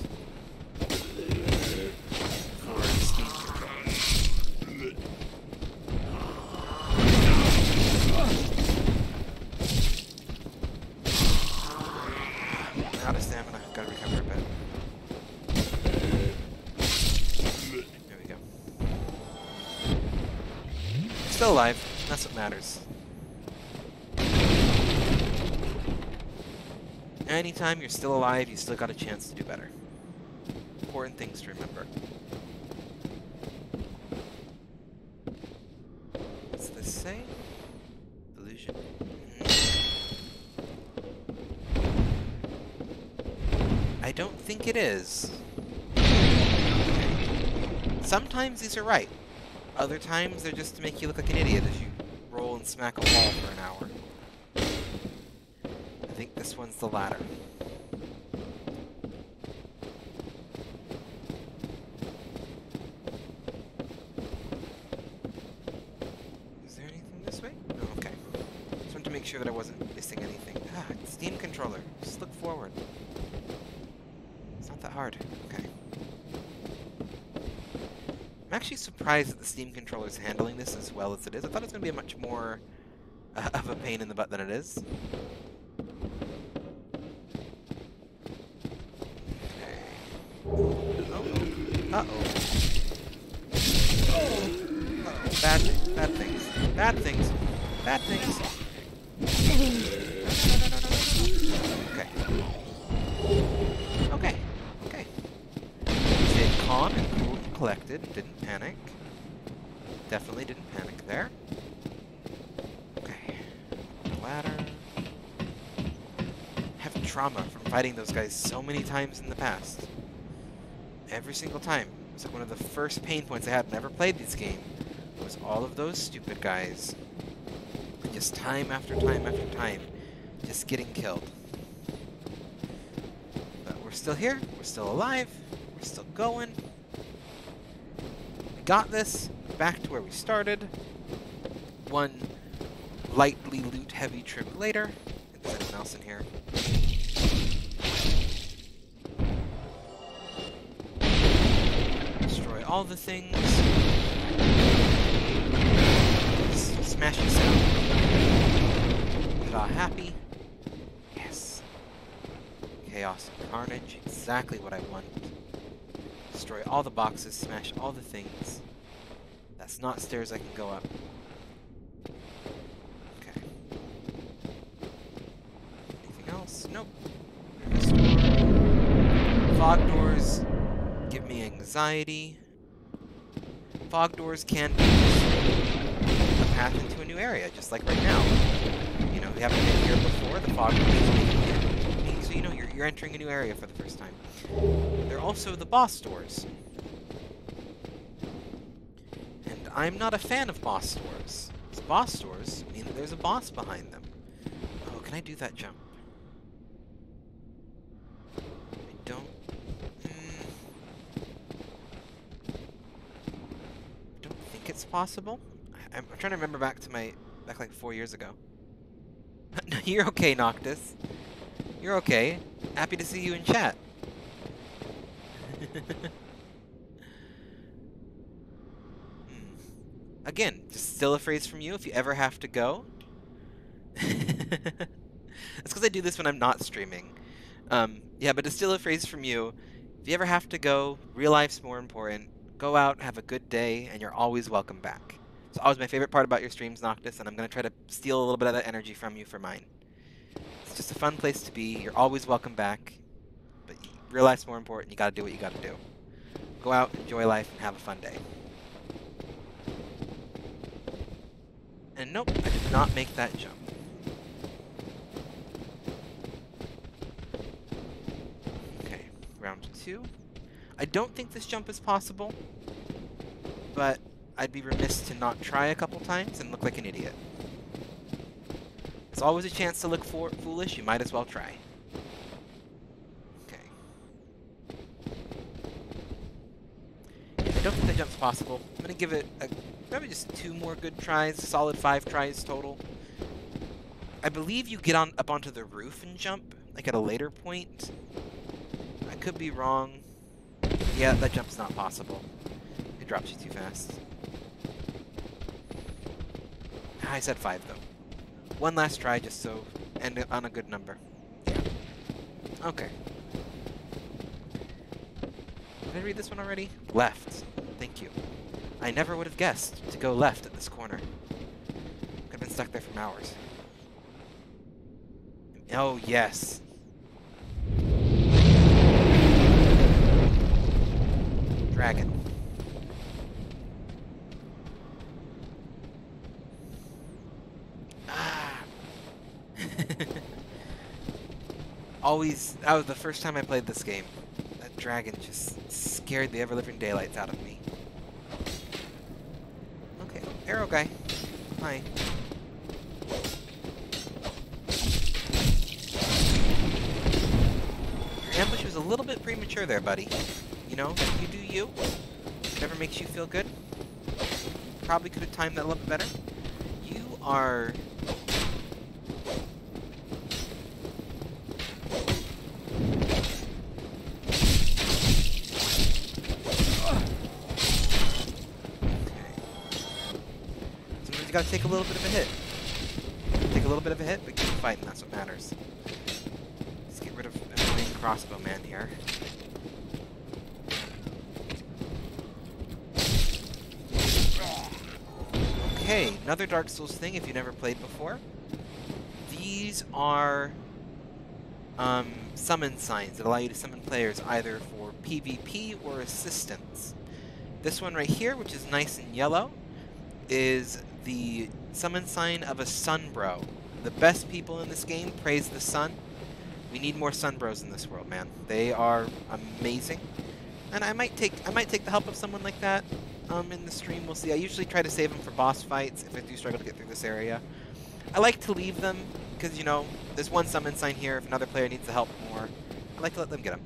gotta recover a bit. There we go. Still alive, that's what matters. Anytime you're still alive, you still got a chance to do better. Important things to remember. What's this say? Illusion. I don't think it is. Sometimes these are right. Other times they're just to make you look like an idiot you and smack a wall for an hour. I think this one's the latter. Is there anything this way? No, okay. Just wanted to make sure that I wasn't missing anything. Ah, Steam controller. Just look forward. It's not that hard. Okay. I'm actually surprised that the Steam controller is handling this as well as it is. I thought it was going to be a much more uh, <laughs> of a pain in the butt than it is. Okay. Uh-oh. Uh-oh. Bad things. Bad things. Bad things. Bad things. Okay. Okay. Okay. Calm and cool and collected. Didn't panic. Definitely didn't panic there. Okay. Ladder. Have trauma from fighting those guys so many times in the past. Every single time. It was like one of the first pain points I had when I ever played this game. Was all of those stupid guys. Just time after time after time. Just getting killed. But we're still here. We're still alive. We're still going. Got this. Back to where we started. One lightly loot heavy trip later. There's anyone else in here. Destroy all the things. S- Smashing sound. Get all happy. Yes. Chaos and carnage. Exactly what I want. Destroy all the boxes, smash all the things. That's not stairs I can go up. Okay. Anything else? Nope. Fog doors give me anxiety. Fog doors can be a path into a new area, just like right now. You know, we haven't been here before, the fog doors mean so you know you're, you're entering a new area for the first time. They're also the boss doors. And I'm not a fan of boss doors. Boss doors mean that there's a boss behind them. Oh, can I do that jump? I don't... Mm, don't think it's possible. I, I'm, I'm trying to remember back to my... back like four years ago. <laughs> no, you're okay, Noctis. You're okay. Happy to see you in chat. <laughs> Again, just still a phrase from you if you ever have to go. <laughs> That's because I do this when I'm not streaming. Um, yeah, but it's still a phrase from you. If you ever have to go, real life's more important. Go out, have a good day, and you're always welcome back. It's always my favorite part about your streams, Noctis, and I'm going to try to steal a little bit of that energy from you for mine. It's just a fun place to be. You're always welcome back. Real life's more important. You got to do what you got to do. Go out, enjoy life, and have a fun day. And nope, I did not make that jump. Okay, round two. I don't think this jump is possible, but I'd be remiss to not try a couple times and look like an idiot. There's always a chance to look foolish, you might as well try. Okay. I don't think the jump's possible. I'm gonna give it a, maybe just two more good tries, solid five tries total. I believe you get on up onto the roof and jump, like at a later point. I could be wrong. Yeah, that jump's not possible. It drops you too fast. I said five though. One last try just so end on a good number. Okay. Did I read this one already? Left. Thank you. I never would have guessed to go left at this corner. Could have been stuck there for hours. Oh, yes. Dragon. Ah. <laughs> Always, that was the first time I played this game. That dragon just scared the ever-living daylights out of me. Arrow guy. Hi. Your ambush was a little bit premature there, buddy. You know, you do you. Whatever makes you feel good. Probably could have timed that a little bit better. You are gotta take a little bit of a hit. Take a little bit of a hit, but keep fighting, that's what matters. Let's get rid of annoying crossbow man here. Okay, another Dark Souls thing if you never played before. These are um, summon signs that allow you to summon players either for PvP or assistance. This one right here, which is nice and yellow, is the summon sign of a Sunbro. The best people in this game praise the sun. We need more Sunbros in this world, man. They are amazing. And I might take I might take the help of someone like that um, in the stream. We'll see. I usually try to save them for boss fights if I do struggle to get through this area. I like to leave them because, you know, there's one summon sign here. If another player needs the help more, I like to let them get them.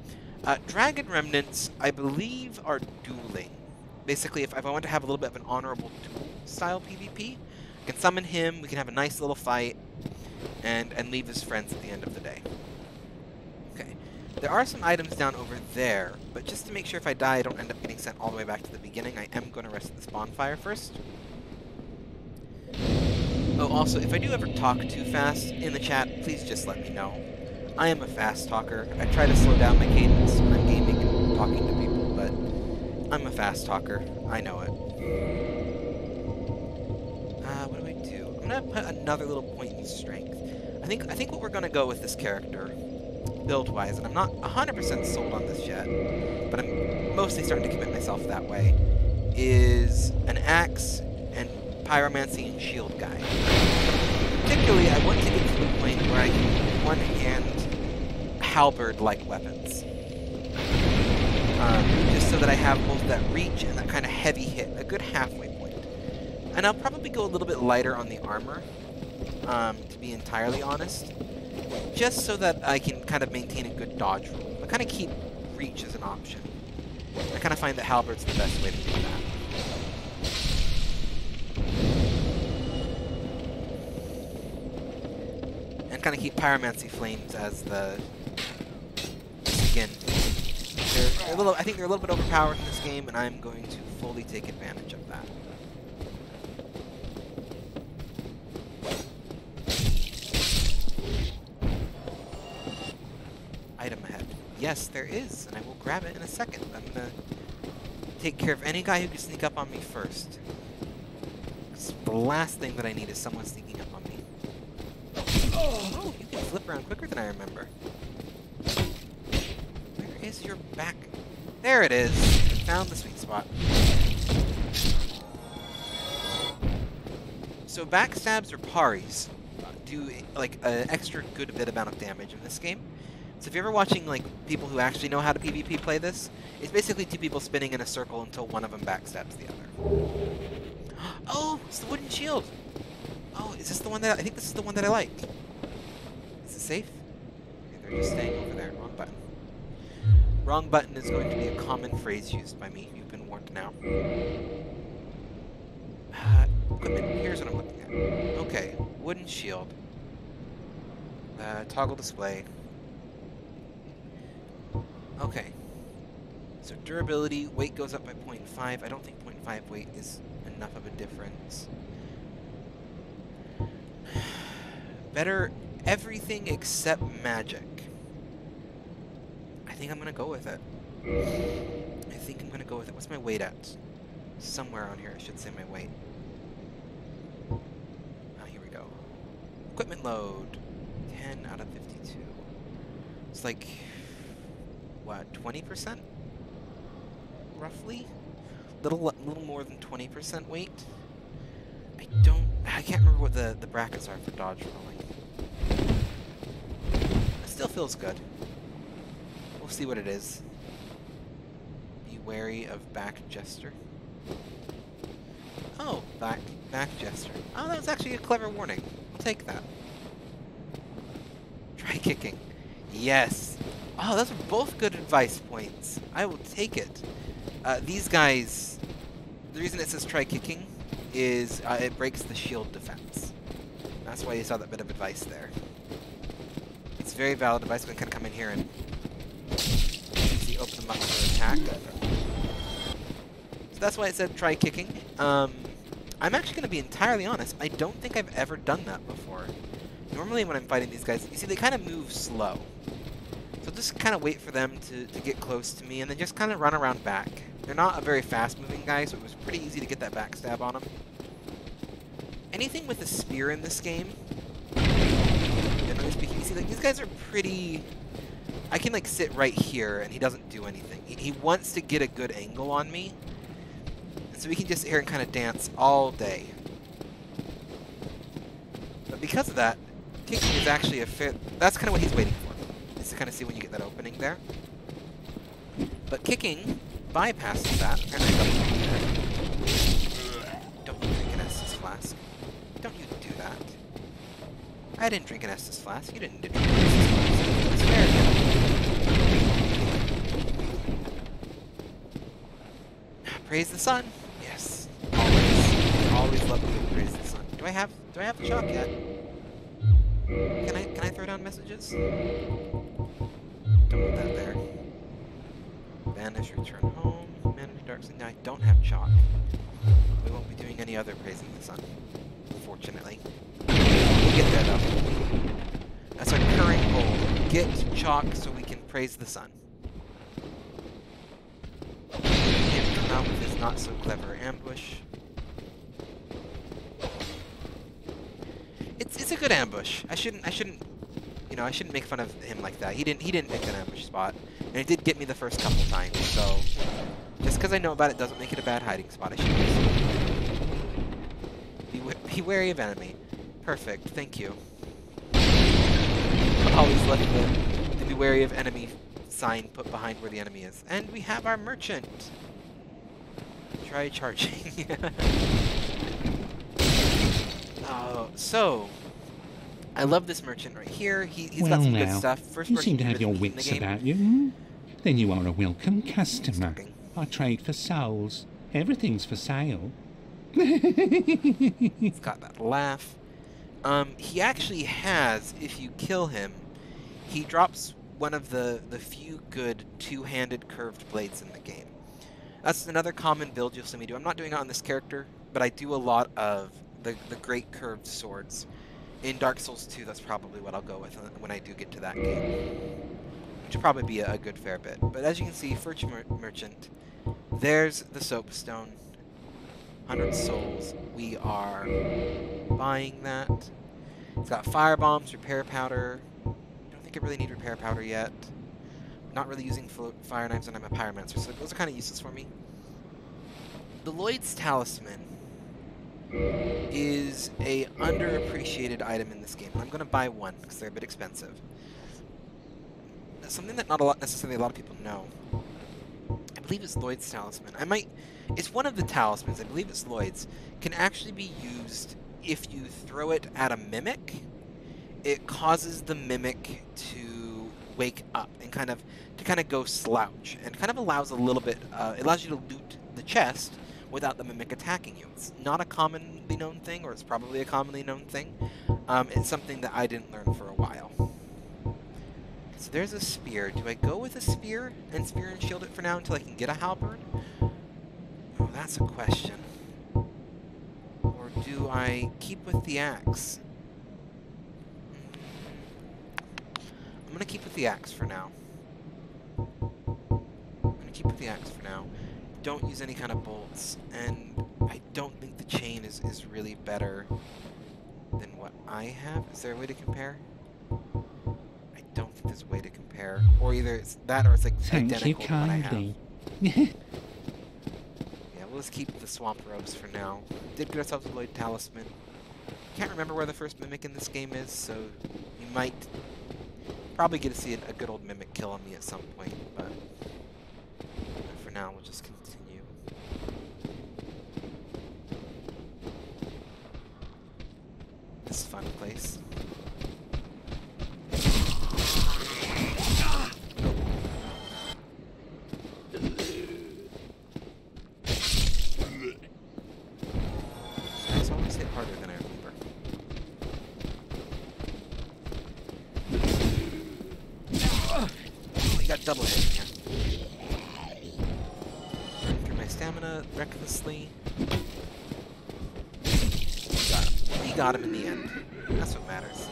Uh, Dragon Remnants, I believe, are dueling. Basically, if, if I want to have a little bit of an honorable duel, style PvP. I can summon him, we can have a nice little fight, and, and leave his friends at the end of the day. Okay. There are some items down over there, but just to make sure if I die I don't end up getting sent all the way back to the beginning, I am going to rest at this bonfire first. Oh, also, if I do ever talk too fast in the chat, please just let me know. I am a fast talker. I try to slow down my cadence when I'm gaming and talking to people, but I'm a fast talker. I know it. I'm gonna put another little point in strength. I think I think what we're gonna go with this character, build-wise, and I'm not 100% sold on this yet, but I'm mostly starting to commit myself that way, is an axe and pyromancy and shield guy. Particularly, I want to get to the point where I can one-hand halberd-like weapons. Um, just so that I have both that reach and that kind of heavy hit, a good halfway. And I'll probably go a little bit lighter on the armor, um, to be entirely honest, just so that I can kind of maintain a good dodge roll. But kind of keep reach as an option. I kind of find that halberd's the best way to do that. And kind of keep pyromancy flames as the again they're, a little, I think they're a little bit overpowered in this game, and I'm going to fully take advantage of that. Yes, there is, and I will grab it in a second. I'm gonna take care of any guy who can sneak up on me first. the last thing that I need is someone sneaking up on me. Oh, you can flip around quicker than I remember. Where is your back? There it is. Found the sweet spot. So backstabs or parries uh, do like an extra good bit amount of damage in this game. So if you're ever watching like people who actually know how to PvP play this, it's basically two people spinning in a circle until one of them backstabs the other. <gasps> Oh, it's the wooden shield. Oh, is this the one that I think this is the one that I like? Is it safe? Okay, they're just staying over there. Wrong button. Wrong button is going to be a common phrase used by me. You've been warned now. Uh, equipment. Here's what I'm looking at. Okay, wooden shield. Uh, toggle display. Okay. So durability, weight goes up by 0.5. I don't think 0.5 weight is enough of a difference. <sighs> Better everything except magic. I think I'm gonna go with it. I think I'm gonna go with it. What's my weight at? Somewhere on here, I should say my weight. Ah, here we go. Equipment load. 10 out of 52. It's like, what, 20%? Roughly? Little, little more than 20% weight. I don't, I can't remember what the, the brackets are for dodge rolling. It still feels good. We'll see what it is. Be wary of back jester. Oh, back back jester. Oh, that was actually a clever warning. I'll take that. Try kicking. Yes. Oh, those are both good advice points. I will take it. Uh, these guys, the reason it says try kicking is uh, it breaks the shield defense. That's why you saw that bit of advice there. It's very valid advice. We can come in here and see open them up for attack. So that's why it said try kicking. Um, I'm actually going to be entirely honest. I don't think I've ever done that before. Normally when I'm fighting these guys, you see they kind of move slow. So just kind of wait for them to, to get close to me and then just kind of run around back. They're not a very fast moving guy, so it was pretty easy to get that backstab on them. Anything with a spear in this game, generally speaking, you see like these guys are pretty... I can like sit right here and he doesn't do anything. He, he wants to get a good angle on me. And so we can just sit here and kind of dance all day. But because of that, kicking is actually a fair... That's kind of what he's waiting for. Kind of see when you get that opening there. But kicking bypasses that. And I don't, drink an Estus flask. Don't you do that. I didn't drink an Estus flask. You didn't drink an Estus flask. It's fair. Praise the sun. Yes. Always. Always love to praise the sun. Do I have do I have the chalk yet? Can I can I throw down messages? Don't that there. Vanish, return home, manage dark sun. I don't have chalk. We won't be doing any other praising the sun. Fortunately. We'll get there though. That's our current goal. Get chalk so we can praise the sun. Get come not so clever ambush. It's it's a good ambush. I shouldn't I shouldn't you know I shouldn't make fun of him like that. He didn't he didn't pick an ambush spot, and it did get me the first couple times. So just because I know about it doesn't make it a bad hiding spot. I should be, be wary of enemy. Perfect. Thank you. Always left the, the be wary of enemy sign put behind where the enemy is. And we have our merchant. Try charging. <laughs> oh, so I love this merchant right here. He, he's well got some now, good stuff. First you seem to have your rhythm in the wits about you. Then you are a welcome customer. I trade for souls. Everything's for sale. <laughs> He's got that laugh. Um, he actually has, if you kill him, he drops one of the, the few good two-handed curved blades in the game. That's another common build you'll see me do. I'm not doing it on this character, but I do a lot of the, the great curved swords. In Dark Souls 2, that's probably what I'll go with uh, when I do get to that game. Which will probably be a, good fair bit. But as you can see, Furch Mer Merchant, there's the Soapstone. 100 souls. We are buying that. It's got fire bombs, repair powder. I Don't think I really need repair powder yet. Not really using fire knives, and I'm a pyromancer, so those are kind of useless for me. The Lloyd's Talisman is a underappreciated item in this game. I'm going to buy one because they're a bit expensive. Something that not a lot necessarily a lot of people know. I believe it's Lloyd's Talisman. I might. It's one of the talismans. I believe it's Lloyd's. Can actually be used if you throw it at a mimic. It causes the mimic to wake up and kind of to kind of go slouch, and kind of allows a little bit. Uh, it allows you to loot the chest without the mimic attacking you. It's not a commonly known thing, or it's probably a commonly known thing. Um, it's something that I didn't learn for a while. So there's a spear. Do I go with a spear and spear and shield it for now until I can get a halberd? Oh, that's a question. Or do I keep with the axe? I'm gonna keep with the axe for now. I'm gonna keep with the axe for now. Don't use any kind of bolts, and I don't think the chain is, is really better than what I have. Is there a way to compare? I don't think there's a way to compare. Or either it's that or it's like Thank you identical to what I have. kindly. <laughs> Yeah, we'll just keep the swamp robes for now. Did get ourselves a Lloyd Talisman. Can't remember where the first mimic in this game is, so you might probably get to see a, a good old mimic kill on me at some point, but for now we'll just continue. Got him in the end. That's what matters.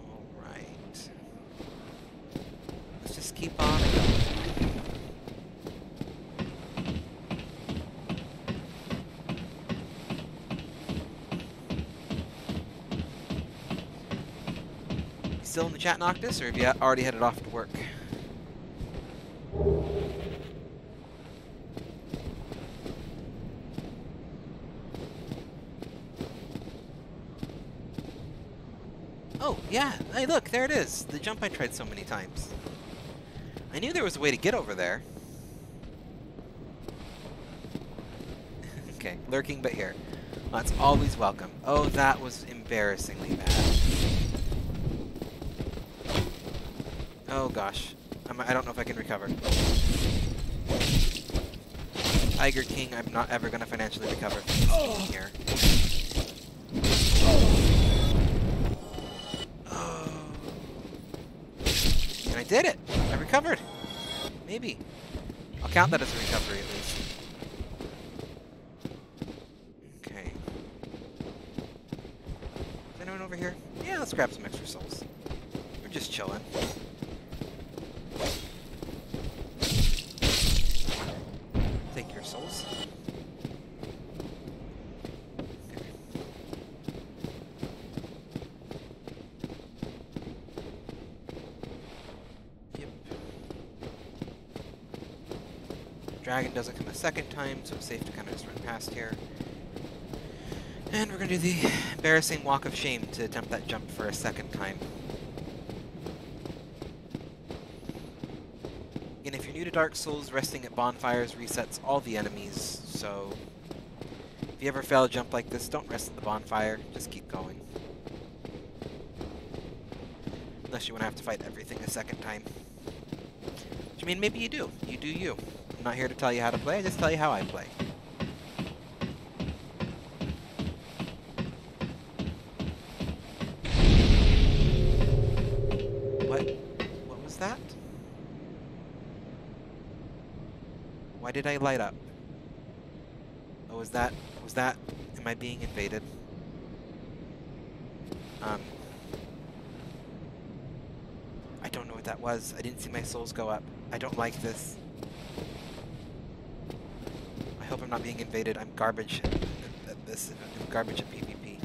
Alright. Let's just keep on. Still in the chat, Noctis, or have you already headed off to work? Oh, yeah. Hey, look, there it is. The jump I tried so many times. I knew there was a way to get over there. <laughs> okay, lurking but here. That's always welcome. Oh, that was embarrassingly bad. Oh gosh. I'm, I don't know if I can recover. Tiger King, I'm not ever going to financially recover from this here. I did it! I recovered! Maybe. I'll count that as a recovery at least. Okay. Is anyone over here? Yeah, let's grab some extra souls. We're just chilling. Dragon doesn't come a second time, so it's safe to kind of just run past here. And we're going to do the embarrassing walk of shame to attempt that jump for a second time. Again, if you're new to Dark Souls, resting at bonfires resets all the enemies, so if you ever fail a jump like this, don't rest at the bonfire, just keep going. Unless you want to have to fight everything a second time. Which, I mean, maybe you do. You do you. I'm not here to tell you how to play, I just tell you how I play. What? What was that? Why did I light up? Oh, was that... Was that... Am I being invaded? Um... I don't know what that was. I didn't see my souls go up. I don't like this. I hope I'm not being invaded. I'm garbage at, at this. I'm garbage at PvP.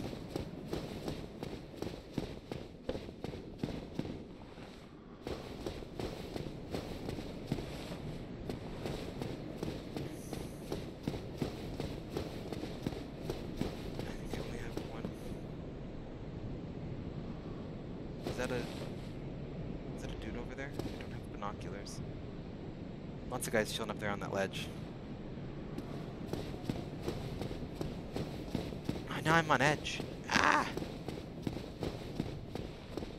Is. Is that a dude over there? I don't have binoculars. Lots of guys chilling up there on that ledge. Oh, now I'm on edge. Ah!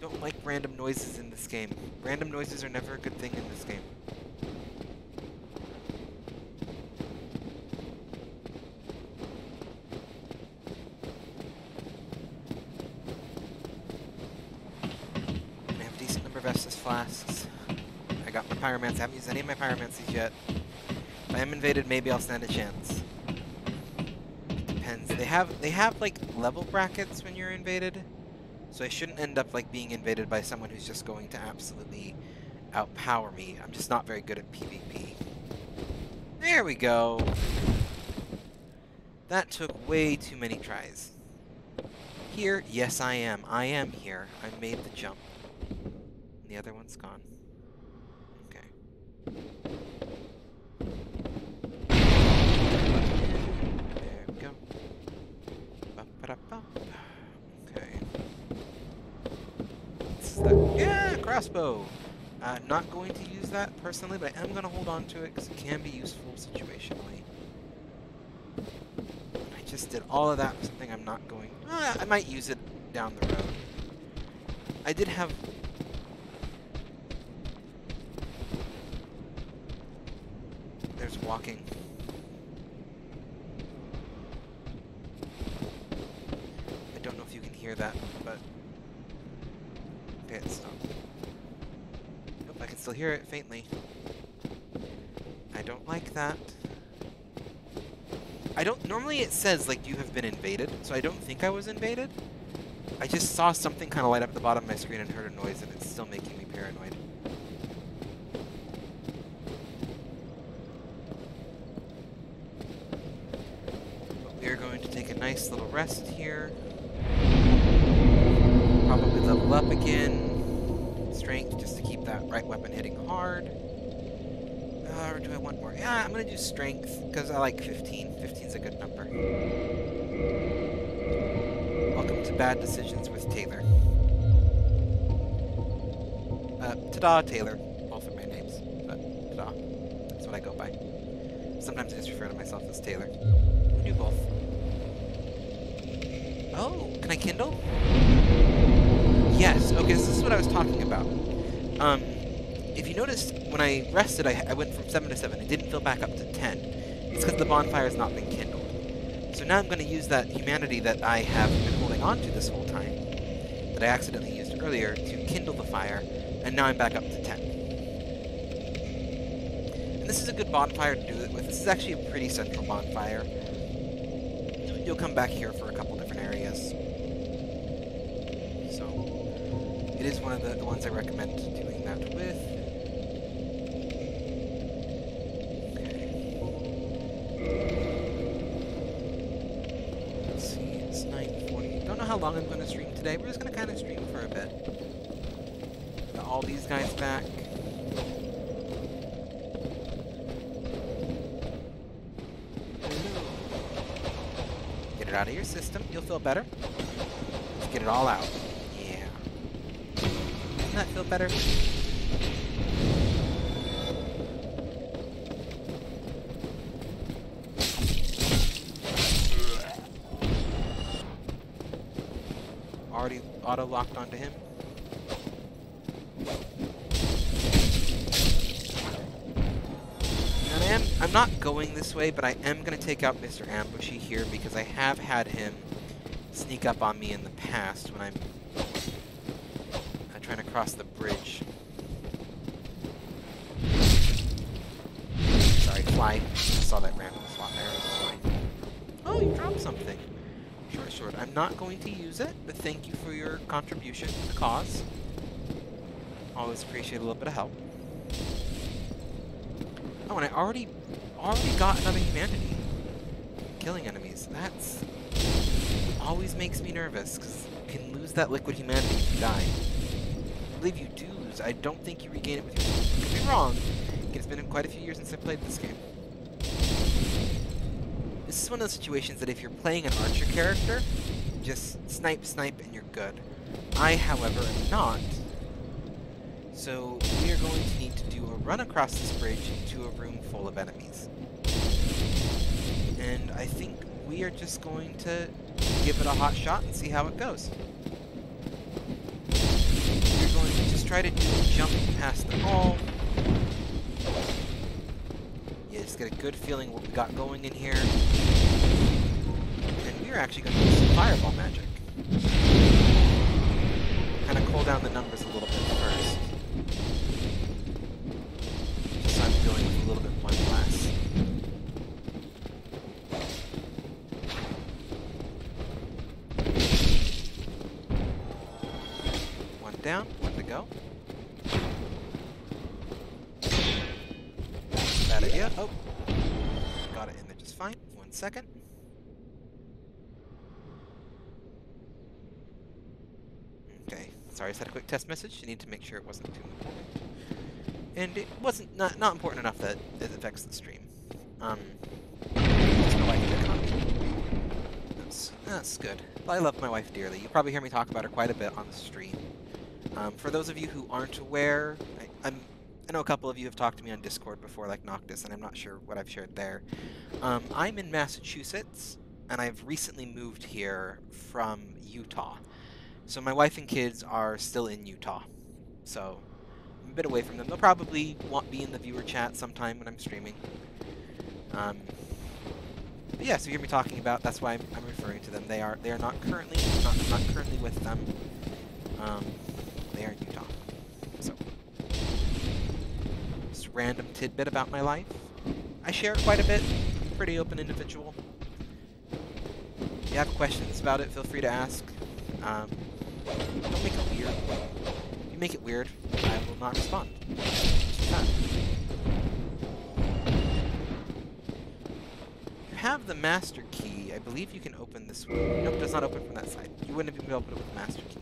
Don't like random noises in this game. Random noises are never a good thing in this game. I got my pyromancy. I haven't used any of my pyromancies yet. If I am invaded, maybe I'll stand a chance. They have they have like level brackets when you're invaded, so I shouldn't end up like being invaded by someone who's just going to absolutely outpower me. I'm just not very good at PvP. There we go. That took way too many tries. Here, yes I am. I am here. I made the jump. The other one's gone. Okay. There we go. Ba-ba-da-ba. Okay. This is the yeah crossbow. Uh, not going to use that personally, but I am going to hold on to it because it can be useful situationally. I just did all of that for something I'm not going. Uh, I might use it down the road. I did have There's walking. I don't know if you can hear that, but... Okay, it stopped. Nope, I can still hear it faintly. I don't like that. I don't... Normally it says, like, you have been invaded, so I don't think I was invaded. I just saw something kind of light up at the bottom of my screen and heard a noise, and it's still making me paranoid. But we are going to take a nice little rest here. Probably level up again. Hard. Uh, or do I want more? Yeah, I'm going to do strength, because I like 15. 15 is a good number. Welcome to Bad Decisions with Taylor. Uh, ta-da, Taylor. Both are my names, but ta-da. That's what I go by. Sometimes I just refer to myself as Taylor. Who knew both? Oh, can I kindle? Yes, okay, so this is what I was talking about. Um, noticed, when I rested, I, I went from 7 to 7. I didn't fill back up to 10. It's because the bonfire has not been kindled. So now I'm going to use that humanity that I have been holding on to this whole time, that I accidentally used earlier, to kindle the fire, and now I'm back up to 10. And this is a good bonfire to do it with. This is actually a pretty central bonfire. You'll come back here for a couple different areas. So, it is one of the, the ones I recommend doing that with. Out of your system. You'll feel better. Let's get it all out. Yeah. Doesn't that feel better? Already auto locked onto him. And I am, I'm not going this way, but I am going to take out Mr. Ambushy here because I have had him sneak up on me in the past when I'm uh, trying to cross the bridge. Sorry, fly. I saw that random slot there. Oh, you dropped something. Short sword. I'm not going to use it, but thank you for your contribution to the cause. Always appreciate a little bit of help. Oh, and I already, already got another humanity. Killing enemies. That's always makes me nervous because you can lose that liquid humanity if you die. I believe you do lose. I don't think you regain it with your. Could be wrong. It's been quite a few years since I played this game. This is one of those situations that if you're playing an archer character, just snipe, snipe, and you're good. I, however, am not. So we are going to need to do a run across this bridge into a room full of enemies. And I think we are just going to give it a hot shot and see how it goes. We're going to just try to do a jump past the wall. Yeah, just get a good feeling what we got going in here. And we're actually going to use some fireball magic. Kind of cool down the numbers a little bit Sorry, I had a quick test message. You need to make sure it wasn't too important. And it wasn't not not important enough that it affects the stream. Um just my wife did comment. That's that's good. I love my wife dearly. You probably hear me talk about her quite a bit on the stream. Um, for those of you who aren't aware, I, I'm I know a couple of you have talked to me on Discord before, like Noctis, and I'm not sure what I've shared there. Um, I'm in Massachusetts, and I've recently moved here from Utah. So my wife and kids are still in Utah. So I'm a bit away from them. They'll probably want be in the viewer chat sometime when I'm streaming. Um, but yeah, so you hear me talking about. That's why I'm, I'm referring to them. They are they are not currently not, not currently with them. Um, they are in Utah. So just random tidbit about my life. I share it quite a bit. Pretty open individual. If you have questions about it, feel free to ask. Um, don't make it weird. If you make it weird, I will not respond. You have the master key. I believe you can open this one. Nope, it does not open from that side. You wouldn't be able to open it with the master key.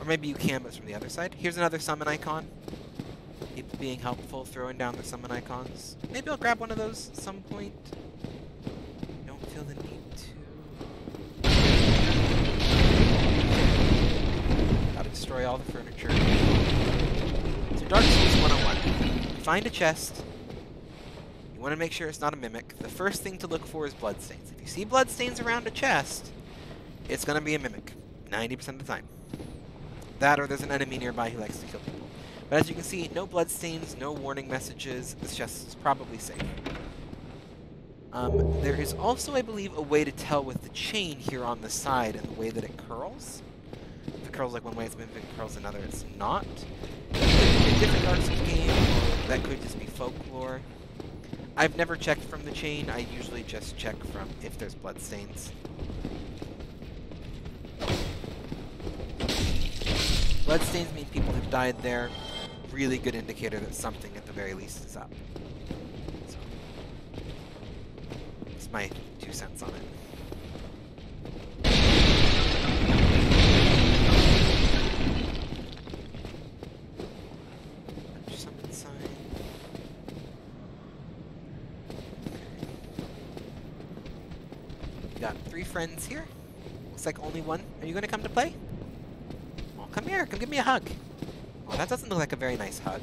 Or maybe you can, but it's from the other side. Here's another summon icon. People being helpful, throwing down their summon icons. Maybe I'll grab one of those at some point. Don't feel the need destroy all the furniture. So Dark Souls 101. You find a chest. You want to make sure it's not a mimic. The first thing to look for is bloodstains. If you see bloodstains around a chest, it's going to be a mimic. 90% of the time. That or there's an enemy nearby who likes to kill people. But as you can see, no bloodstains, no warning messages. This chest is probably safe. Um, there is also, I believe, a way to tell with the chain here on the side and the way that it curls. If it curls like one way, it's if it curls another, it's not. Be a different Souls game, that could just be folklore. I've never checked from the chain. I usually just check from if there's bloodstains. Bloodstains mean people have died there. Really good indicator that something at the very least is up. So, that's my two cents on it. Summon sign. Okay. got three friends here. Looks like only one. Are you going to come to play? Come here. Come give me a hug. That doesn't look like a very nice hug.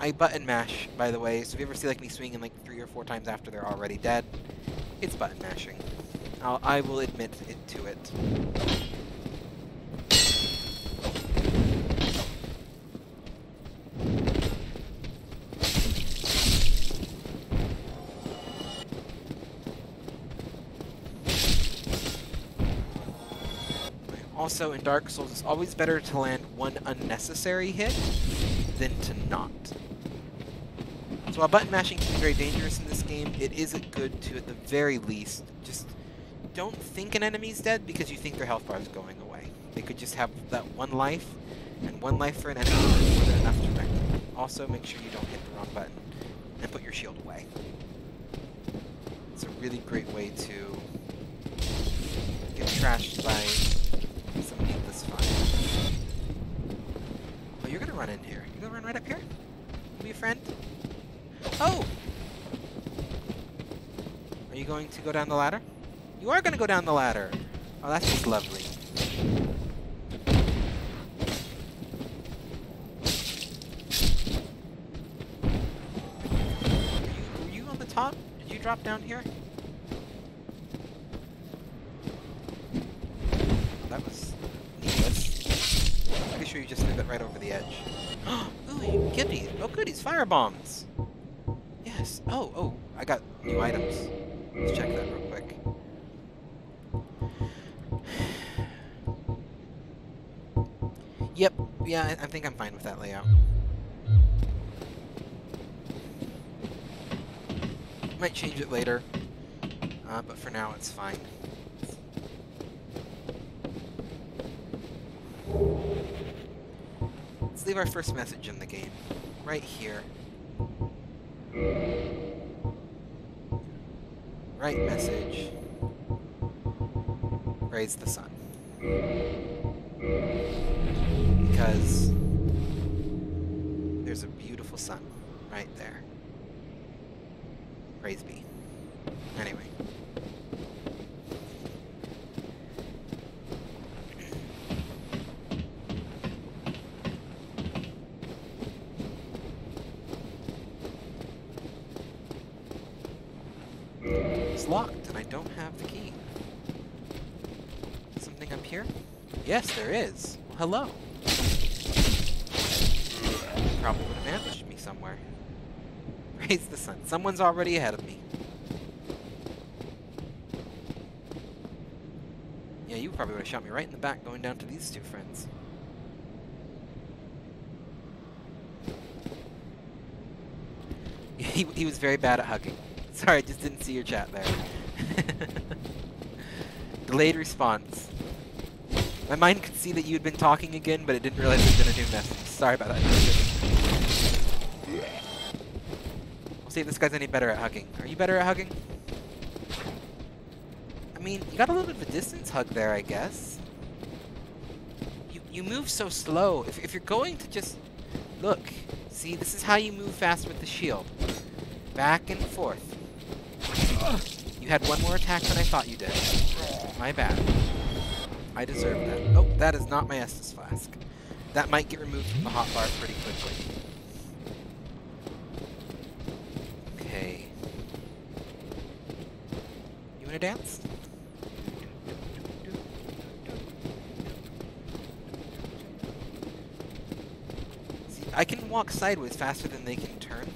I button mash, by the way, so if you ever see like me swinging like three or four times after they're already dead, it's button mashing. I'll, I will admit it to it. Also, in Dark Souls, it's always better to land one unnecessary hit than to not. So while button mashing can be very dangerous in this game, it isn't good to, at the very least, just don't think an enemy's dead because you think their health bar is going away. They could just have that one life, and one life for an enemy is more than enough to wreck them. Also, make sure you don't hit the wrong button, and put your shield away. It's a really great way to get trashed by you're gonna run in here. You gonna run right up here? Be a friend? Oh! Are you going to go down the ladder? You are gonna go down the ladder! Oh, that's just lovely. Are you, were you on the top? Did you drop down here? That was needless. Pretty sure you just threw that right over the edge. <gasps> Ooh, goodies. Oh, goodies. Fire bombs. Yes. Oh, oh. I got new items. Let's check that real quick. <sighs> Yep. Yeah, I, I think I'm fine with that layout. Might change it later. Uh, but for now, it's fine. Let's leave our first message in the game. Right here. Right message. Raise the sun. Because there's a beautiful sun right there. Praise be. Anyway. It's locked, and I don't have the key. Something up here? Yes, there is. Hello. Probably would have ambushed me somewhere. Raise the sun. Someone's already ahead of me. Yeah, you probably would have shot me right in the back going down to these two friends. <laughs> He, he was very bad at hugging. Sorry, I just didn't see your chat there. <laughs> Delayed response. My mind could see that you had been talking again, but it didn't realize it was in a new message. Sorry about that. We'll see if this guy's any better at hugging. Are you better at hugging? I mean, you got a little bit of a distance hug there, I guess. You, you move so slow. If, if you're going to just... Look. See, this is how you move fast with the shield. Back and forth. You had one more attack than I thought you did. My bad. I deserve that. Oh, that is not my Estus Flask. That might get removed from the hotbar pretty quickly. Okay. You wanna dance? See, I can walk sideways faster than they can turn.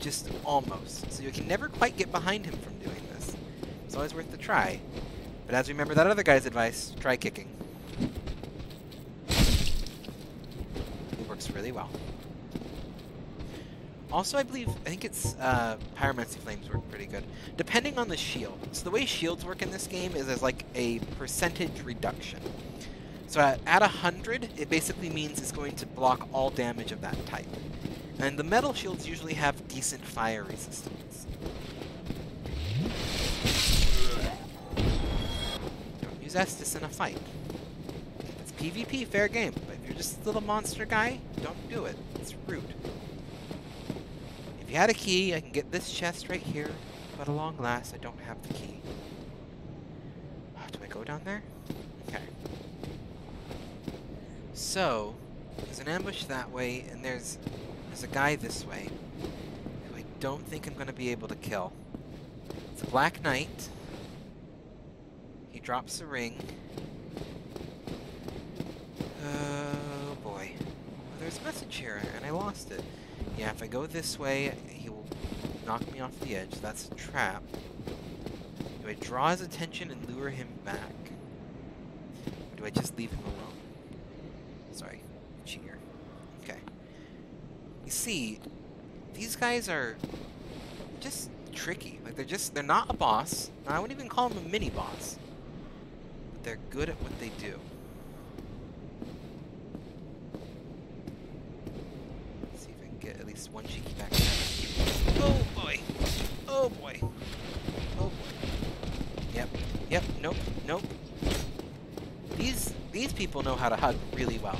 Just almost. So you can never quite get behind him from doing this. It's always worth the try. But as we remember that other guy's advice, try kicking. It works really well. Also, I believe, I think it's, uh, Pyromancy Flames work pretty good. Depending on the shield. So the way shields work in this game is as like a percentage reduction. So at, at 100, it basically means it's going to block all damage of that type. And the metal shields usually have decent fire resistance. Use Estus in a fight. It's PvP, fair game, but if you're just a little monster guy, don't do it. It's rude. If you had a key, I can get this chest right here, but along last, I don't have the key. Do I go down there? Okay. So, there's an ambush that way, and there's there's a guy this way who I don't think I'm going to be able to kill. It's a Black Knight. Drops a ring. Oh boy. There's a message here, and I lost it. Yeah, if I go this way, he will knock me off the edge. That's a trap. Do I draw his attention and lure him back? Or do I just leave him alone? Sorry, cheater. Okay. You see, these guys are just tricky. Like, they're just, they're not a boss. I wouldn't even call them a mini-boss. They're good at what they do. see if I can get at least one cheeky back. Oh boy! Oh boy! Oh boy! Yep. Yep. Nope. Nope. These these people know how to hug really well.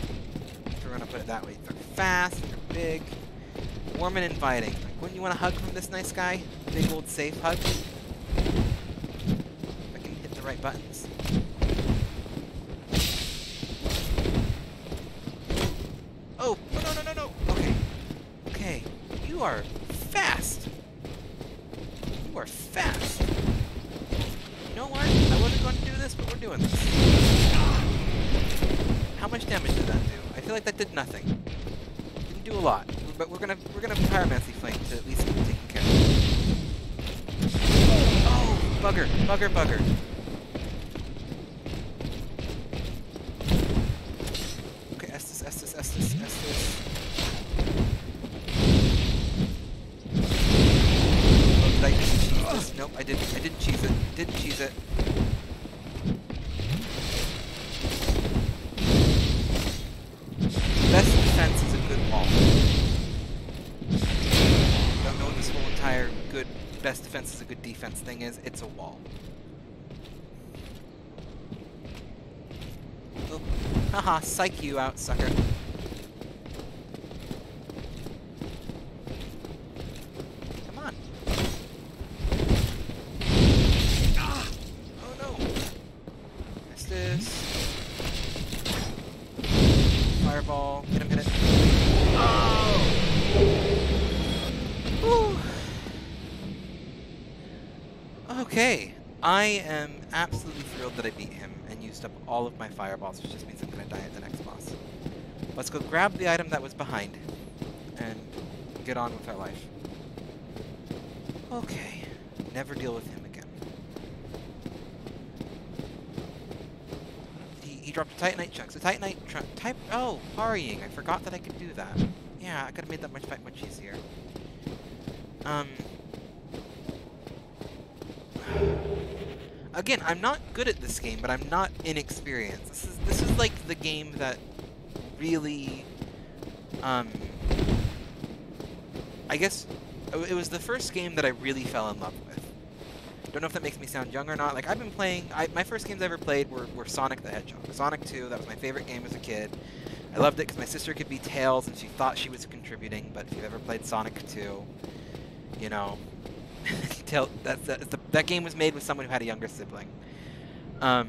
If we're gonna put it that way. They're fast. They're big. Warm and inviting. Like, wouldn't you want a hug from this nice guy? Big old safe hug. If I can hit the right buttons. Oh, no, no, no, no, no. Okay. Okay. Are fast. You are fast. You know what? I wasn't going to do this, but we're doing this. How much damage did that do? I feel like that did nothing. Didn't do a lot, but we're gonna we're gonna pyromancy flame to at least get taken care of. Oh, bugger, bugger, bugger. Okay, Estus, Estus, Estus, Estus. Oh, did I just cheese this? Nope, I didn't. I didn't cheese it. Didn't cheese it. Best defense is a good wall. Don't know what this whole entire good best defense is a good defense thing is. It's a wall. Oh. Haha, psych you out, sucker. Come on. Oh no. What's this? Fireball. Hit him, hit it. Oh! Whew. Okay. I am absolutely thrilled that I beat him and used up all of my fireballs, which just means I'm going to die at the next boss. Let's go grab the item that was behind and get on with our life. Okay. Never deal with him again. He, he dropped a Titanite chunk. So Titanite chunk. Type. Oh, parrying. I forgot that I could do that. Yeah, I could have made that much fight much easier. Um. Again, I'm not good at this game, but I'm not inexperienced. This is this is like the game that really, um, I guess it was the first game that I really fell in love with. Don't know if that makes me sound young or not. Like I've been playing, I, my first games I ever played were, were Sonic the Hedgehog. Sonic 2, that was my favorite game as a kid. I loved it because my sister could be Tails and she thought she was contributing. But if you've ever played Sonic 2, you know, <laughs> that's the, that game was made with someone who had a younger sibling. Um,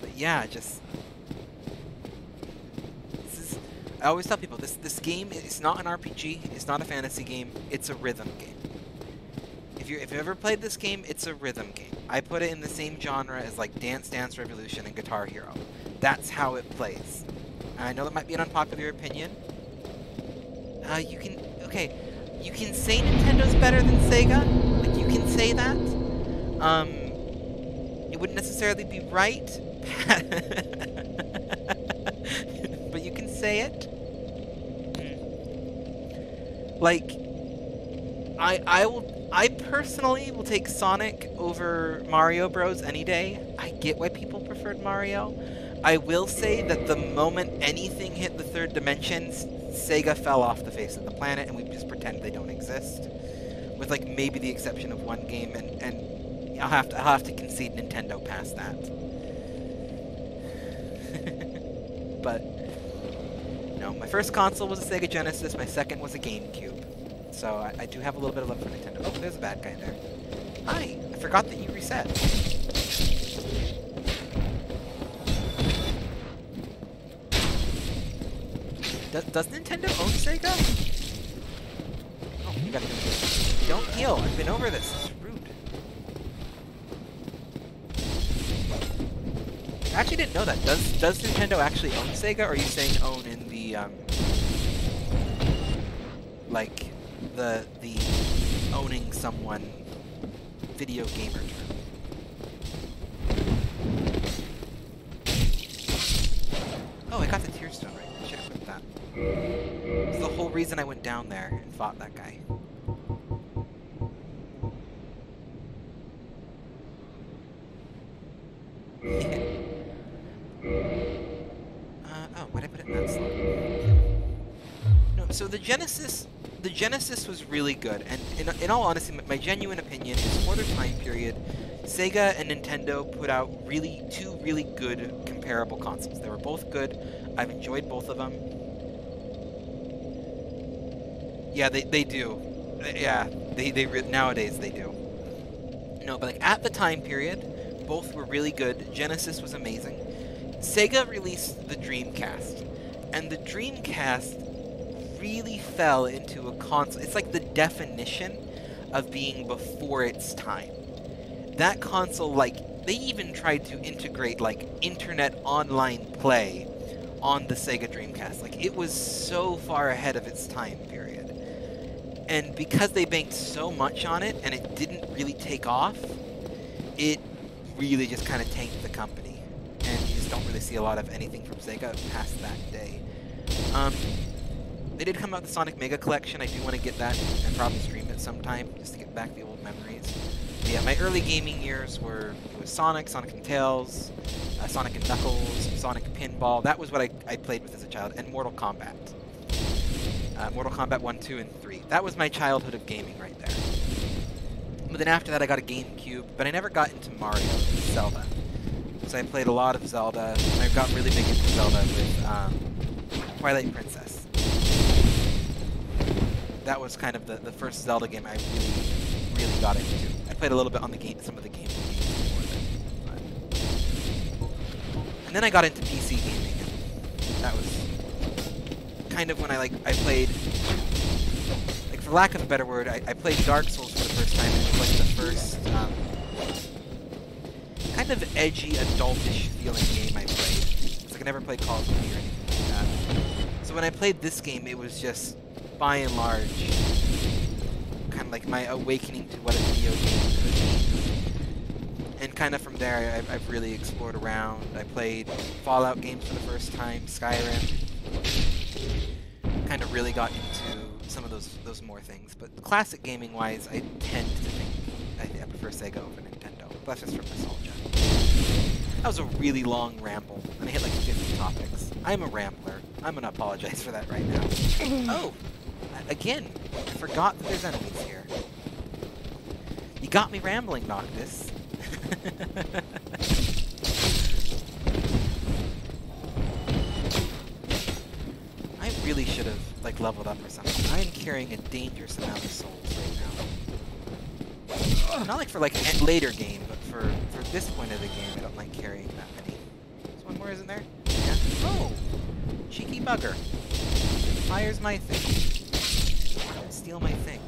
but yeah, just. I always tell people this this game is not an RPG. It's not a fantasy game. It's a rhythm game. If you if you ever played this game, it's a rhythm game. I put it in the same genre as like Dance Dance Revolution and Guitar Hero. That's how it plays. I know that might be an unpopular opinion. Uh, you can okay, you can say Nintendo's better than Sega. Like you can say that. Um, it wouldn't necessarily be right, <laughs> but you can say it. Like, I I will I personally will take Sonic over Mario Bros. any day. I get why people preferred Mario. I will say that the moment anything hit the third dimension, Sega fell off the face of the planet, and we just pretend they don't exist. With like maybe the exception of one game, and and I'll have to I'll have to concede Nintendo past that. but no, know, my first console was a Sega Genesis, my second was a GameCube. So I, I do have a little bit of love for Nintendo. Oh, there's a bad guy in there. Hi, I forgot that you reset. Does, does Nintendo own Sega? Oh, you gotta go. Don't heal. I've been over this. It's rude. I actually didn't know that. Does does Nintendo actually own Sega, or are you saying own in um like the the owning someone video gamer term? Oh, I got the tear stone right. I should have put that. It's the whole reason I went down there and fought that guy. Oh, why did I put it in that slot? No, so the Genesis, the Genesis was really good, and in, in all honesty, my genuine opinion is for time period, Sega and Nintendo put out really two really good comparable consoles. They were both good. I've enjoyed both of them. Yeah, they, they do. Yeah, they they nowadays they do. No, but like at the time period, both were really good. Genesis was amazing. Sega released the Dreamcast, and the Dreamcast really fell into a console. It's like the definition of being before its time. That console, like, they even tried to integrate, like, internet online play on the Sega Dreamcast. Like, it was so far ahead of its time period. And because they banked so much on it and it didn't really take off, it really just kind of tanked the company. Don't really see a lot of anything from Sega past that day. Um, they did come out with the Sonic Mega Collection. I do want to get that and probably stream it sometime just to get back the old memories. But yeah, my early gaming years were it was Sonic, Sonic and Tails, uh, Sonic and Knuckles, Sonic Pinball. That was what I, I played with as a child, and Mortal Kombat. Uh, Mortal Kombat 1, 2, and 3. That was my childhood of gaming right there. But then after that I got a GameCube, but I never got into Mario Zelda. So I played a lot of Zelda, and I got really big into Zelda with um, Twilight Princess. That was kind of the, the first Zelda game I really, really got into. I played a little bit on the game, some of the Game games And then I got into PC gaming, that was kind of when I like I played like for lack of a better word, I, I played Dark Souls for the first time. and It was like the first kind of edgy, adultish feeling game I played. Like I never played Call of Duty or anything like that. So when I played this game, it was just by and large kind of like my awakening to what a video game could be. And kind of from there, I've, I've really explored around. I played Fallout games for the first time, Skyrim. Kind of really got into some of those those more things. But classic gaming wise, I tend to think I, I prefer Sega over Nintendo. But that's just from nostalgia. That was a really long ramble, and I hit like 50 topics. I'm a rambler. I'm gonna apologize for that right now. <laughs> oh, again, I forgot that there's enemies here. You got me rambling, Noctis. <laughs> I really should have like leveled up or something. I am carrying a dangerous amount of souls right now. Not like for like later game, but for for this point of the game, I don't like carrying that many. There's one more, isn't there? Yeah. Oh, cheeky bugger. Fires my thing. Steal my thing.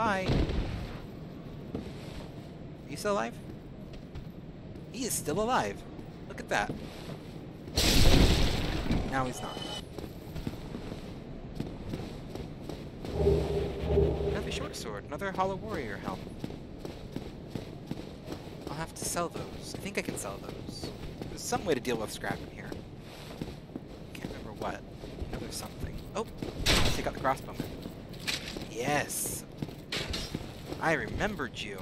Bye. Are you still alive? He is still alive. Look at that. Now he's not. Another short sword, another Hollow Warrior helm. I'll have to sell those. I think I can sell those. There's some way to deal with scrap in here. Can't remember what. I something. Oh! Take out the crossbowman. Yes! I remembered you.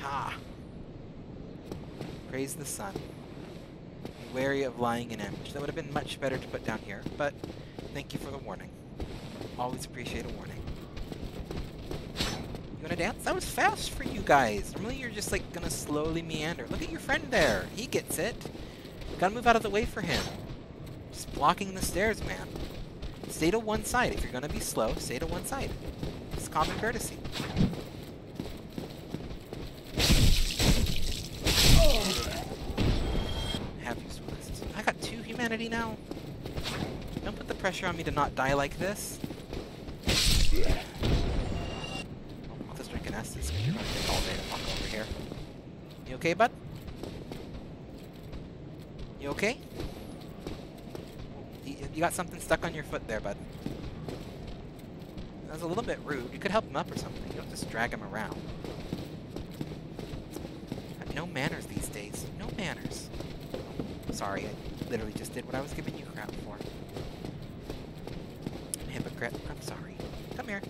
Ha! Praise the sun. Be wary of lying in ambush. That would have been much better to put down here, but thank you for the warning. Always appreciate a warning. You wanna dance? That was fast for you guys. Normally you're just like gonna slowly meander. Look at your friend there. He gets it. Gotta move out of the way for him. Just blocking the stairs, man. Stay to one side. If you're gonna be slow, stay to one side. It's common courtesy. Have you Celeste? I got two humanity now. Don't put the pressure on me to not die like this. I'll just drink an Estus because you're gonna take all day to walk over here. You okay, bud? You okay? You, got something stuck on your foot there, bud. That was a little bit rude. You could help him up or something. You don't just drag him around. No manners these days. No manners. Sorry, I literally just did what I was giving you crap for. Hypocrite. I'm sorry. Come here.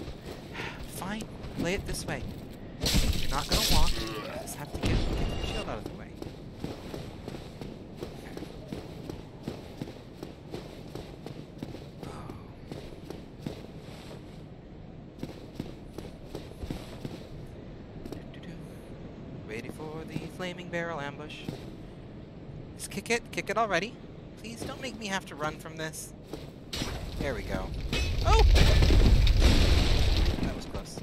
<sighs> Fine. Play it this way. You're not gonna walk. You just have to get, get your shield out of the way. Doo-doo-doo. Ready for the flaming barrel ambush. Just kick it. Kick it already. Please don't make me have to run from this. There we go. Oh! That was close.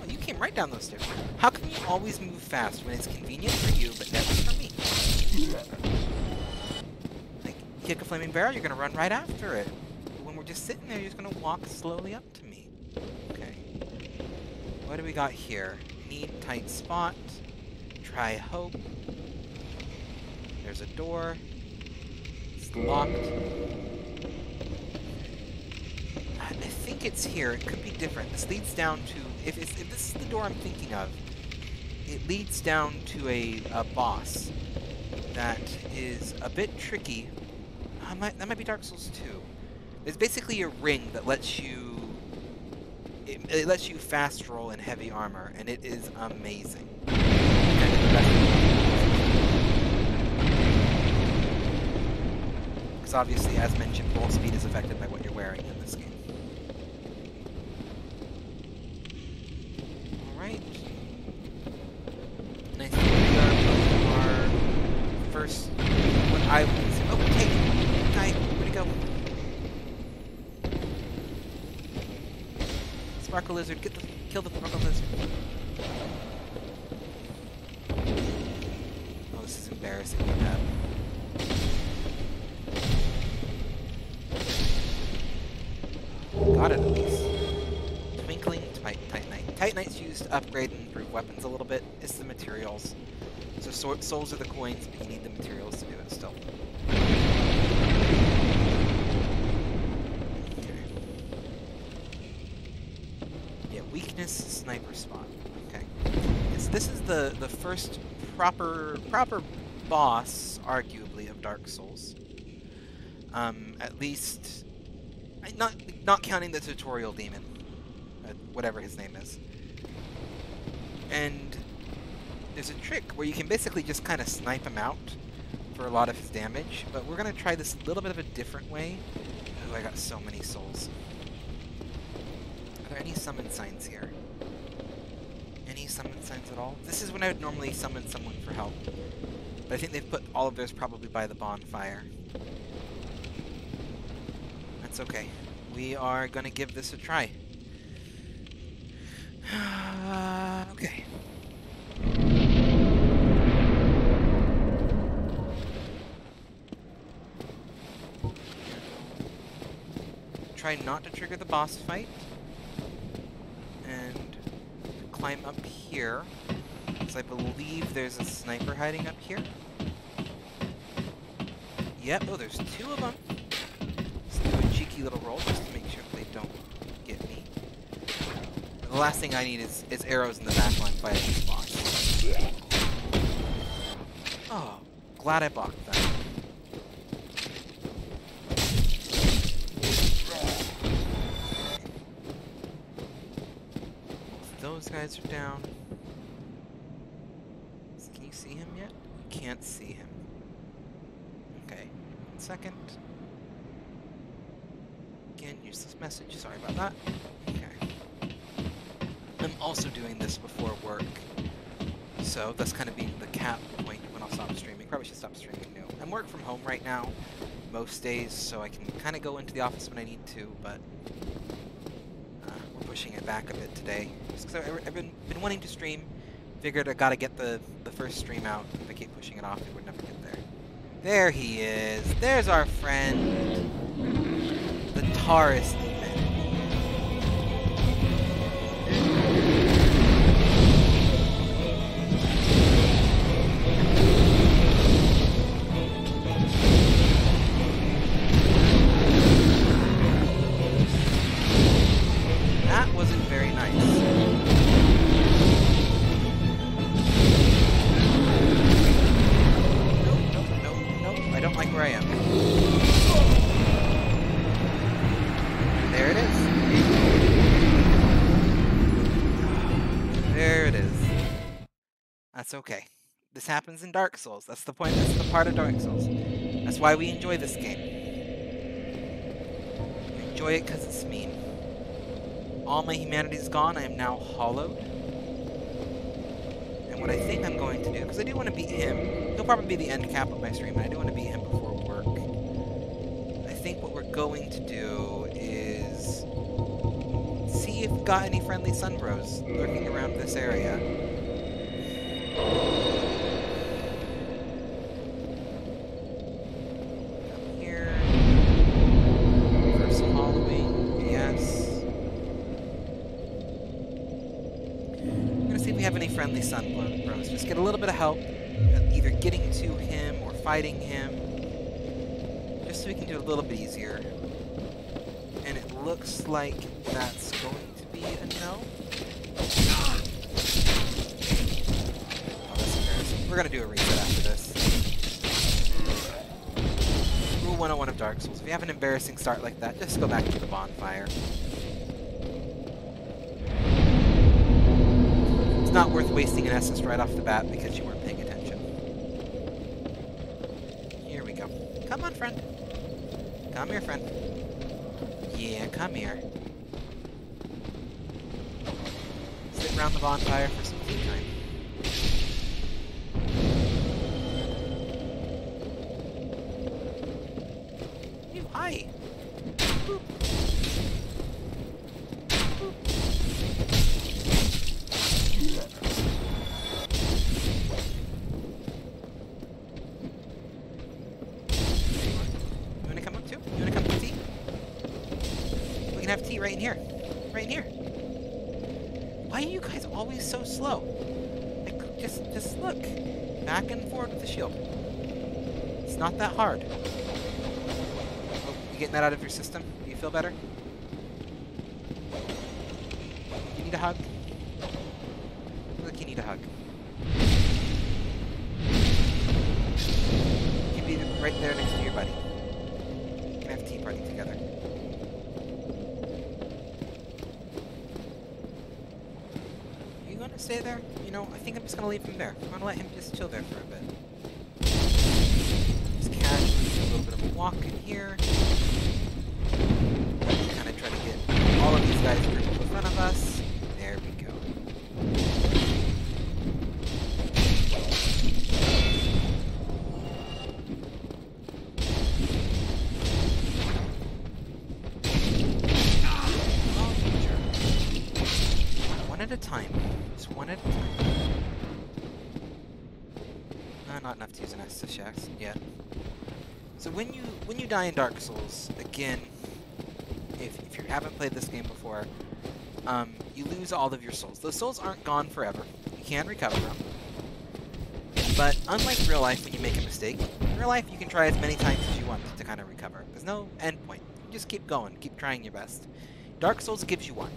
Oh, you came right down those stairs. How can you always move fast when it's convenient for you, but never for me? Like, kick a flaming barrel, you're gonna run right after it. But when we're just sitting there, you're just gonna walk slowly up to me. Okay. What do we got here? Need tight spot. Try hope. There's a door. It's locked. I think it's here. It could be different. This leads down to if if this is the door I'm thinking of, it leads down to a, a boss that is a bit tricky. I might, that might be Dark Souls 2. It's basically a ring that lets you it, it lets you fast roll in heavy armor, and it is amazing. Because obviously, as mentioned, roll speed is affected by what you're wearing upgrade and improve weapons a little bit. It's the materials. So sor- souls are the coins, but you need the materials to do it still. Okay. Yeah, weakness sniper spot. Okay. Yes, this is the the first proper proper boss, arguably, of Dark Souls. Um, at least, not not counting the tutorial demon, whatever his name is. And there's a trick where you can basically just kind of snipe him out for a lot of his damage, but we're gonna try this a little bit of a different way. Oh, I got so many souls. Are there any summon signs here? Any summon signs at all? This is when I would normally summon someone for help. But I think they've put all of theirs probably by the bonfire. That's okay. We are gonna give this a try. Uh, okay. Try not to trigger the boss fight. And climb up here. Because I believe there's a sniper hiding up here. Yep, oh, there's two of them. Let's do a cheeky little roll just the last thing I need is, is arrows in the back line fighting this boss. Oh, glad I blocked that. Those guys are down. Can you see him yet? You can't see him. Okay, one second. Again, useless message, sorry about that. I'm also doing this before work, so that's kind of being the cap point when I'll stop streaming. Probably should stop streaming now. I'm work from home right now, most days, so I can kind of go into the office when I need to, but uh, we're pushing it back a bit today. Just I- I've been, been wanting to stream, figured I gotta get the, the first stream out. If I keep pushing it off, it would never get there. There he is. There's our friend. The Taurus it is. That's okay. This happens in Dark Souls. That's the point. That's the part of Dark Souls. That's why we enjoy this game. We enjoy it because it's mean. All my humanity is gone. I am now hollowed. And what I think I'm going to do, because I do want to beat him, he'll probably be the end cap of my stream, and I do want to beat him before work. I think what we're going to do see if we got any friendly sunbros lurking around this area. Here. First yes. Gonna see if we have any friendly sun bro- bros. Just get a little bit of help, either getting to him or fighting him, just so we can do it a little bit easier. And it looks like that's going to be a no. Oh, that's embarrassing. We're gonna do a reset after this. Rule 101 of Dark Souls. If you have an embarrassing start like that, just go back to the bonfire. It's not worth wasting an essence right off the bat because you weren't paying attention. Here we go. Come on, friend. Come here, friend. Yeah, come here. Sit around the bonfire not that hard. Oh, you getting that out of your system? Do you feel better? Die in Dark Souls, again, if, if you haven't played this game before, um, you lose all of your souls. Those souls aren't gone forever. You can recover them. But unlike real life, when you make a mistake, in real life you can try as many times as you want to kind of recover. There's no end point. You just keep going, keep trying your best. Dark Souls gives you one.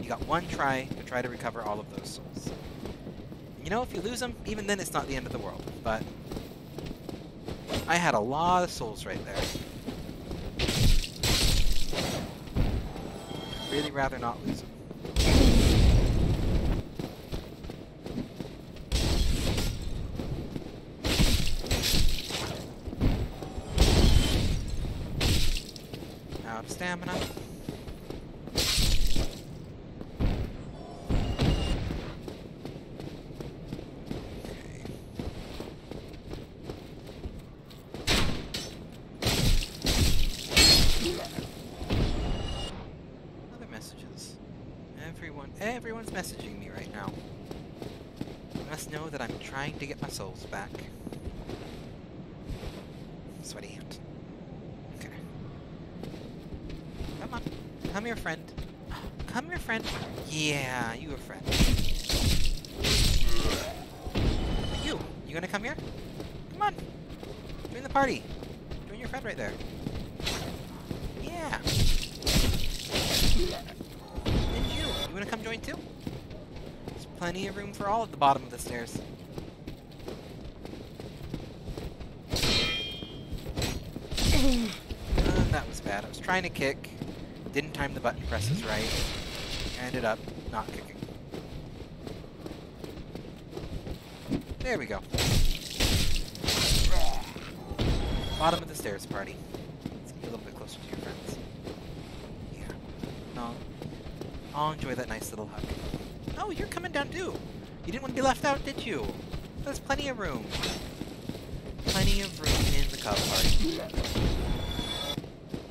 You got one try to try to recover all of those souls. You know, if you lose them, even then it's not the end of the world. But I had a lot of souls right there. Really rather not lose them. Everyone, everyone's messaging me right now. You must know that I'm trying to get my souls back. Sweaty hand. Okay. Come on. Come here, friend. Come here, friend. Yeah, you a friend. You. You gonna come here? Come on. Join the party. Join your friend right there. Yeah. You wanna come join too? There's plenty of room for all at the bottom of the stairs. Uh, that was bad. I was trying to kick, didn't time the button presses right, ended up not kicking. There we go. Bottom of the stairs party. Let's get a little bit closer to your friends. Yeah. No. I'll enjoy that nice little hug. Oh, you're coming down too. You didn't want to be left out, did you? There's plenty of room. Plenty of room in the cub party.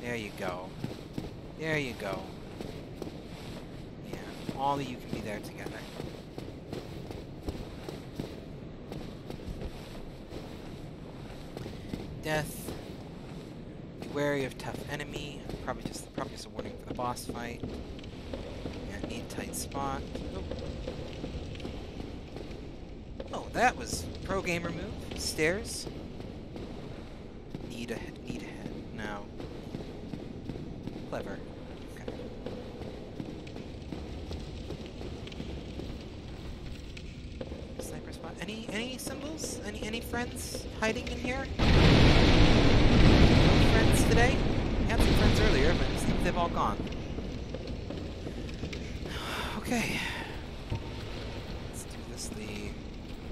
There you go. There you go. Yeah, all of you can be there together. Death. Be wary of tough enemy. Probably just probably just a warning for the boss fight. Spot. Oh, that was pro gamer move. Stairs. Need a head. Need a head. No. Clever. Okay. Sniper spot. Any any symbols? Any any friends hiding in here? No friends today? We had some friends earlier, but it seems they've all gone. Okay. Let's do this the.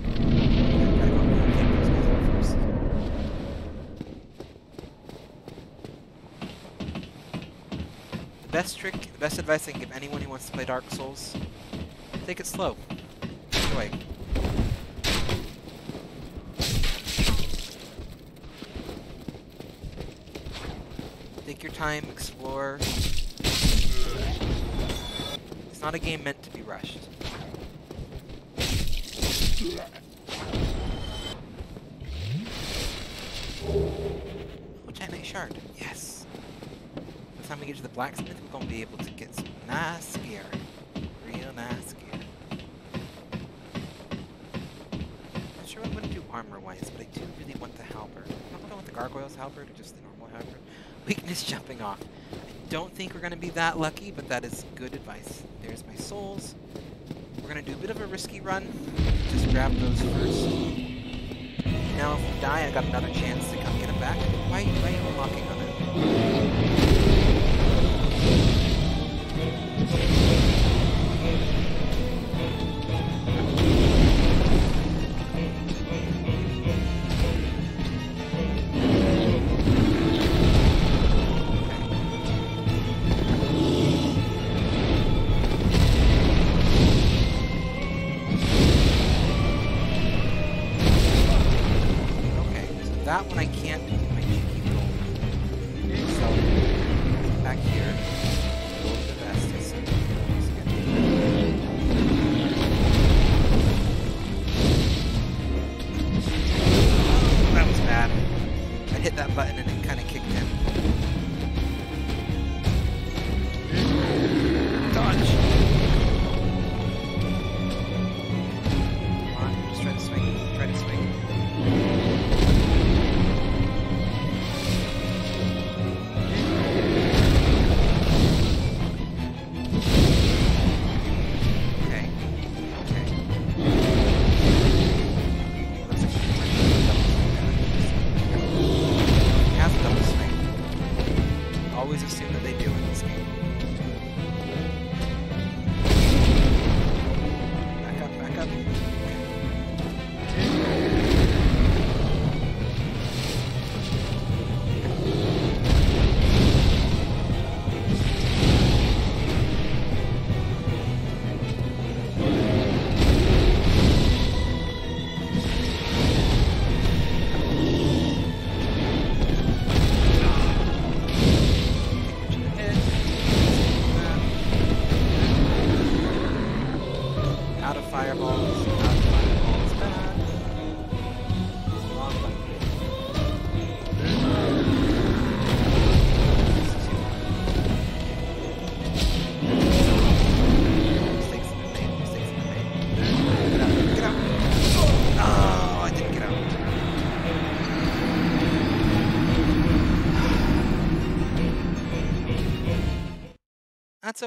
Gotta go and take those guys out first. The best trick, the best advice I can give anyone who wants to play Dark Souls, take it slow. Enjoy. Take your time, explore. It's not a game meant to be rushed. Oh, Titanite Shard. Yes. By the time we get to the blacksmith, we're gonna be able to that is good advice. There's my souls. We're gonna do a bit of a risky run. Just grab those first. Now if we die, I got another chance to come get him back. Why, why are you unlocking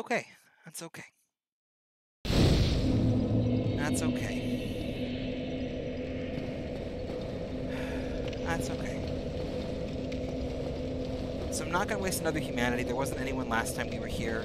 okay. That's okay. That's okay. That's okay. So I'm not going to waste another humanity. There wasn't anyone last time we were here.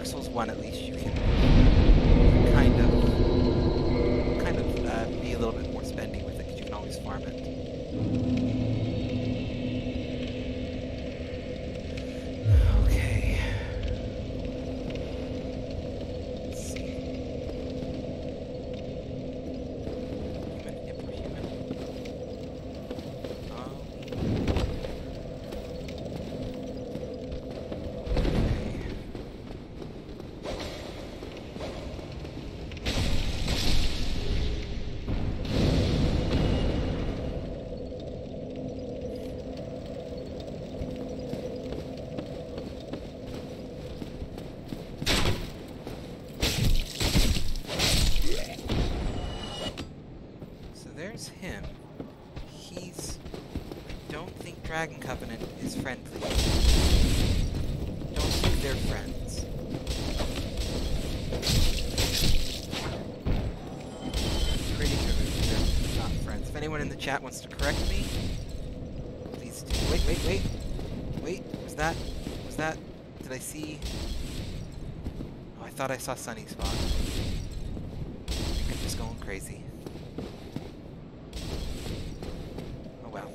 Dark Souls 1, at least, Dragon Covenant is friendly. Don't think they're friends. Pretty sure they're not friends. If anyone in the chat wants to correct me, please do. Wait, wait, wait. Wait, was that. Was that. Did I see. Oh, I thought I saw Sunny Spot. I think I'm just going crazy. Oh well.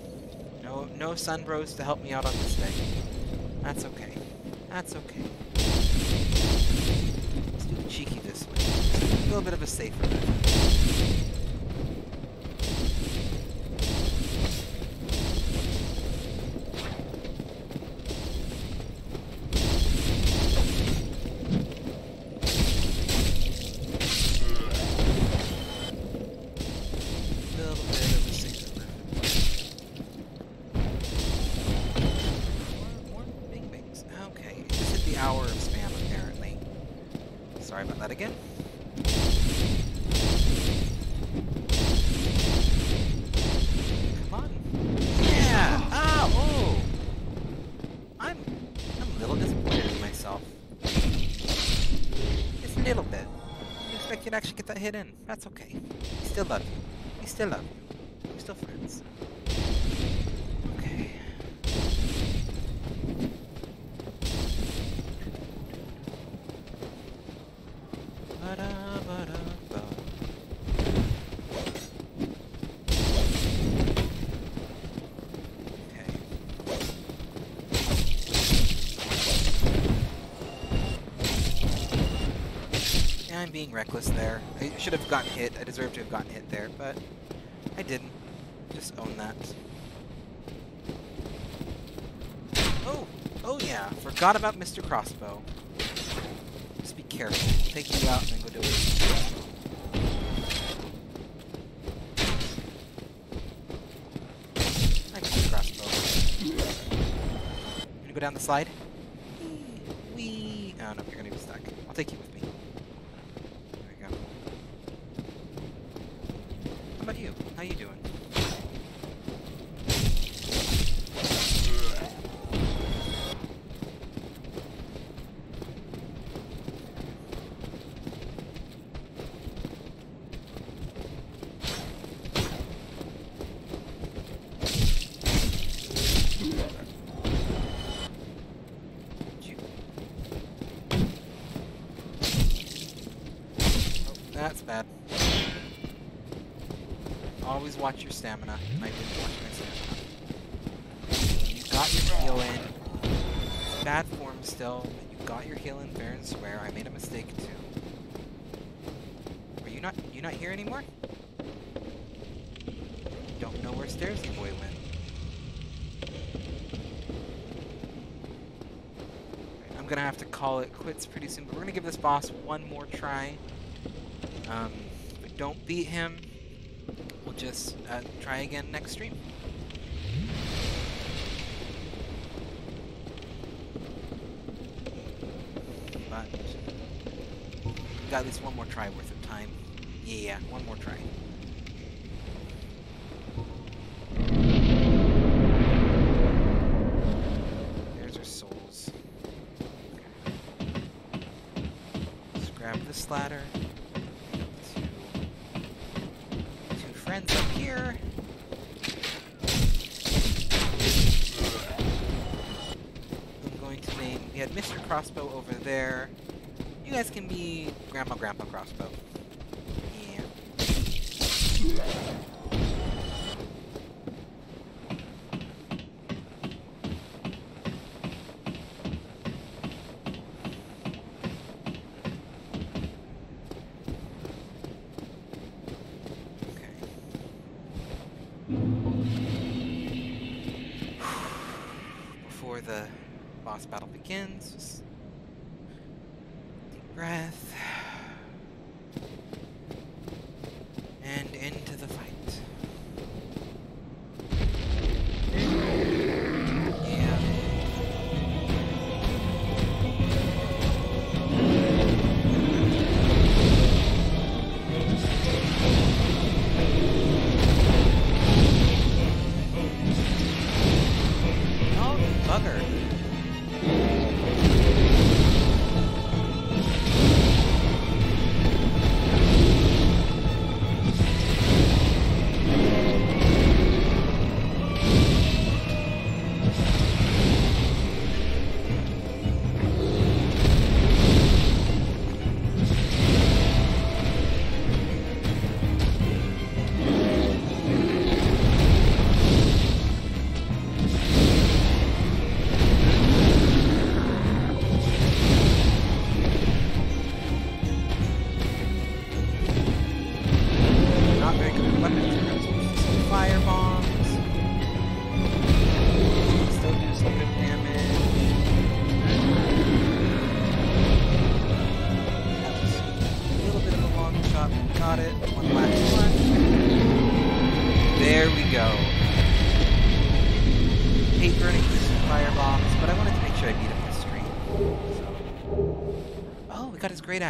No no sunbros to help me out on this day. That's okay. That's okay. Let's do cheeky this way. A little bit of a safer in. That's okay. We still love you. We still love you. We're still friends. Being reckless there. I should have gotten hit. I deserve to have gotten hit there, but I didn't. Just own that. Oh! Oh yeah, forgot about Mr. Crossbow. Just be careful. Take you out and then go do it. I crossbow. Gonna go down the slide? Wee! Oh no, you're gonna be stuck. I'll take you with me. There we go. How about you? How you doing? You. Oh, that's bad. Always watch your stamina. I didn't watch my stamina. You got your heal in. It's bad form still, but you got your heal in fair and square. I made a mistake too. Are you not you not here anymore? Don't know where Stairsy Boy went. I'm gonna have to call it quits pretty soon, but we're gonna give this boss one more try. Um, we don't beat him, we'll just uh, try again next stream. Grandma Grandpa Crossbow.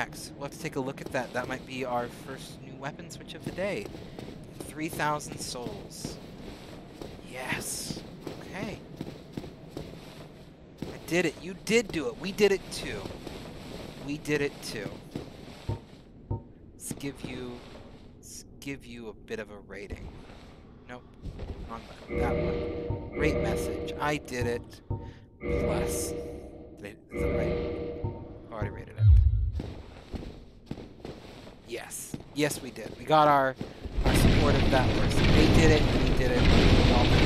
Axe. We'll have to take a look at that. That might be our first new weapon switch of the day. 3,000 souls. Yes. Okay. I did it. You did do it. We did it too. We did it too. Let's give you, let's give you a bit of a rating. Nope. Wrong button. That one. Rate message. I did it. Plus. Is that right? Already rated it. Yes. Yes, we did. We got our, our support of that person. They did it, it. we did it. Okay.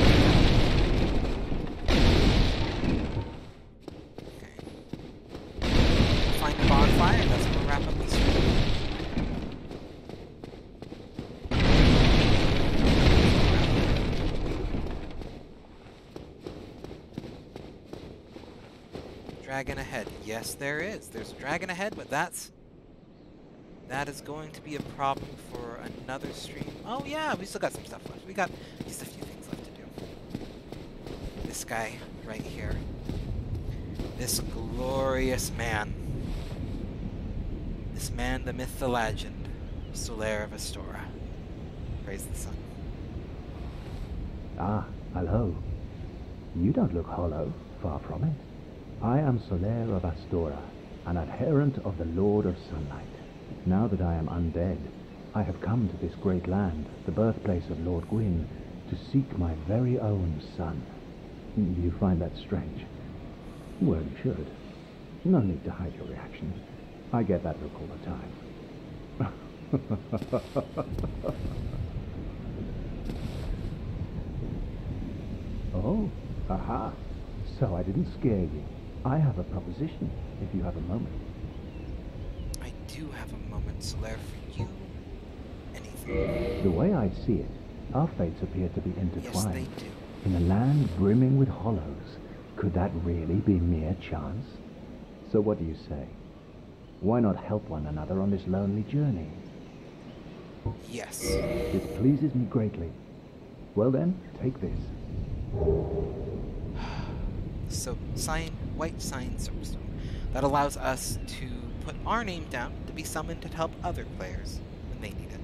Find the bonfire, that's gonna wrap up this. Dragon ahead. Yes, there is. There's a dragon ahead, but that's that is going to be a problem for another stream. Oh yeah, we still got some stuff left. We got just a few things left to do. This guy right here. This glorious man. This man, the myth, the legend. Solaire of Astora. Praise the sun. Ah, hello. You don't look hollow, far from it. I am Solaire of Astora, an adherent of the Lord of Sunlight. Now that I am undead, I have come to this great land, the birthplace of Lord Gwyn, to seek my very own sun. Do you find that strange? Well, you should. No need to hide your reaction. I get that look all the time. <laughs> Oh, aha. So I didn't scare you. I have a proposition, if you have a moment. Do have a moment, Solaire, for you. Anything. The way I see it, our fates appear to be Yes, intertwined. they do. In a land brimming with hollows, could that really be mere chance? So what do you say? Why not help one another on this lonely journey? Yes. This pleases me greatly. Well then, take this. <sighs> So, sign, white sign. That allows us to put our name down to be summoned to help other players when they need it.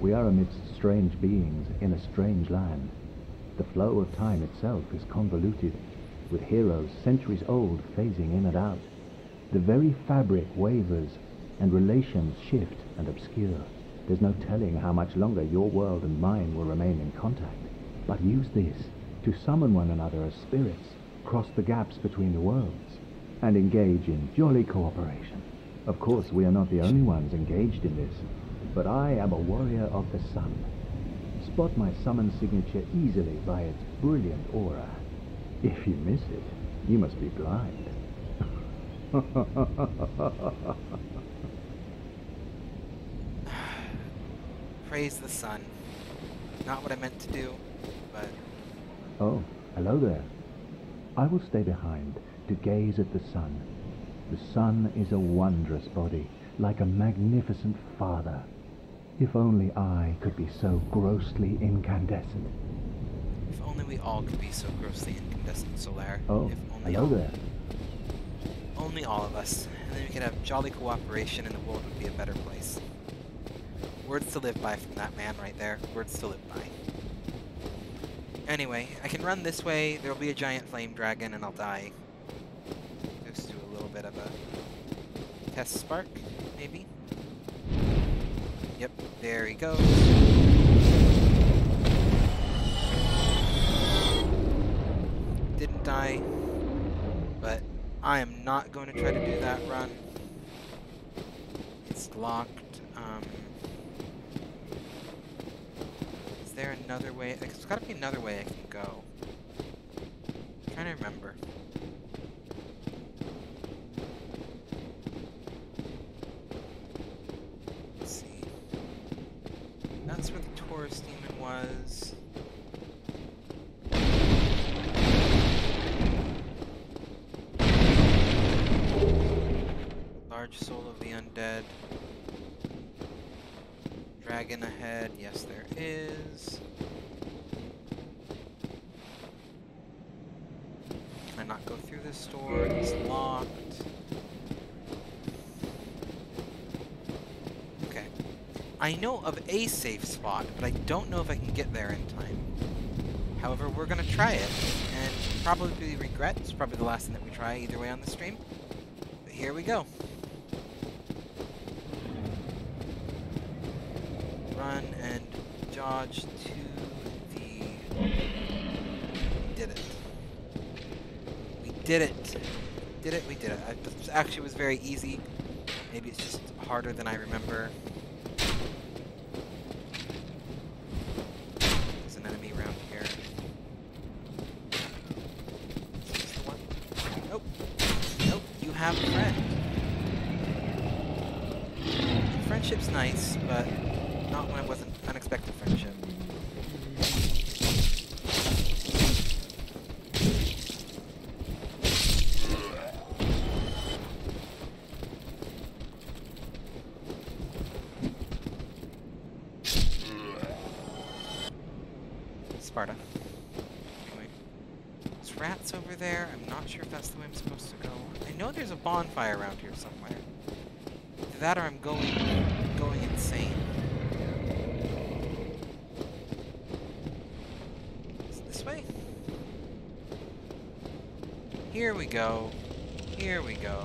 We are amidst strange beings in a strange land. The flow of time itself is convoluted, with heroes centuries old phasing in and out. The very fabric wavers, and relations shift and obscure. There's no telling how much longer your world and mine will remain in contact. But use this to summon one another as spirits, cross the gaps between the worlds, and engage in jolly cooperation. Of course, we are not the only ones engaged in this, but I am a warrior of the sun. Spot my summon signature easily by its brilliant aura. If you miss it, you must be blind. <laughs> Praise the sun. Not what I meant to do, but oh, hello there. I will stay behind to gaze at the sun. The sun is a wondrous body, like a magnificent father. If only I could be so grossly incandescent. if only we all could be so grossly incandescent, Solaire. Oh, if only hello all, there. Only all of us. And then we could have jolly cooperation and the world would be a better place. Words to live by from that man right there. Words to live by. Anyway, I can run this way, there'll be a giant flame dragon, and I'll die. Just do a little bit of a test spark, maybe? Yep, there he goes. Didn't die, but I am not going to try to do that run. It's locked. Um, is there another way? There's got to be another way I can go. I'm trying to remember. Let's see. That's where the Taurus demon was. Large soul of the undead. Dragon ahead. Yes, there is. Can I not go through this door? It's locked. Okay. I know of a safe spot, but I don't know if I can get there in time. However, we're gonna try it, and probably regret. It's probably the last thing that we try either way on the stream. But here we go. Run and dodge to the... We did it. We did it. Did it, we did it. I, this actually was very easy. Maybe it's just harder than I remember. There's an enemy around here. Is this the one? Nope. Nope, you have a friend. Friendship's nice, but not when it was an unexpected friendship. Sparta. Anyway. There's rats over there. I'm not sure if that's the way I'm supposed to go. I know there's a bonfire around here somewhere. Either that or I'm going going insane. Is this way? Here we go. Here we go.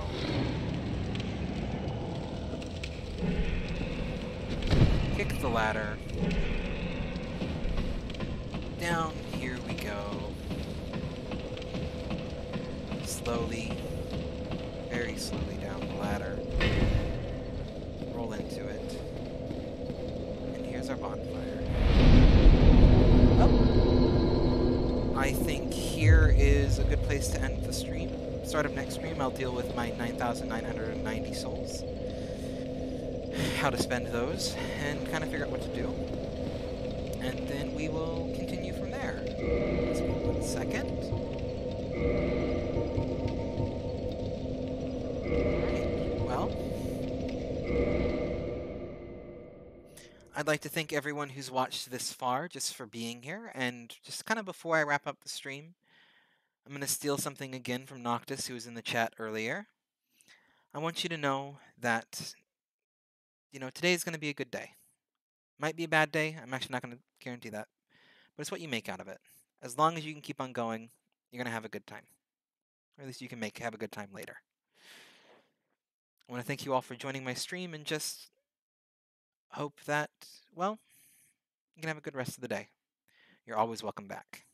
Kick the ladder. How to spend those, and kind of figure out what to do. And then we will continue from there. Just one second. Alright, well. I'd like to thank everyone who's watched this far just for being here, and just kind of before I wrap up the stream, I'm going to steal something again from Noctis, who was in the chat earlier. I want you to know that, you know, today is going to be a good day. Might be a bad day. I'm actually not going to guarantee that. But it's what you make out of it. As long as you can keep on going, you're going to have a good time. Or at least you can make have a good time later. I want to thank you all for joining my stream and just hope that, well, you can have a good rest of the day. You're always welcome back.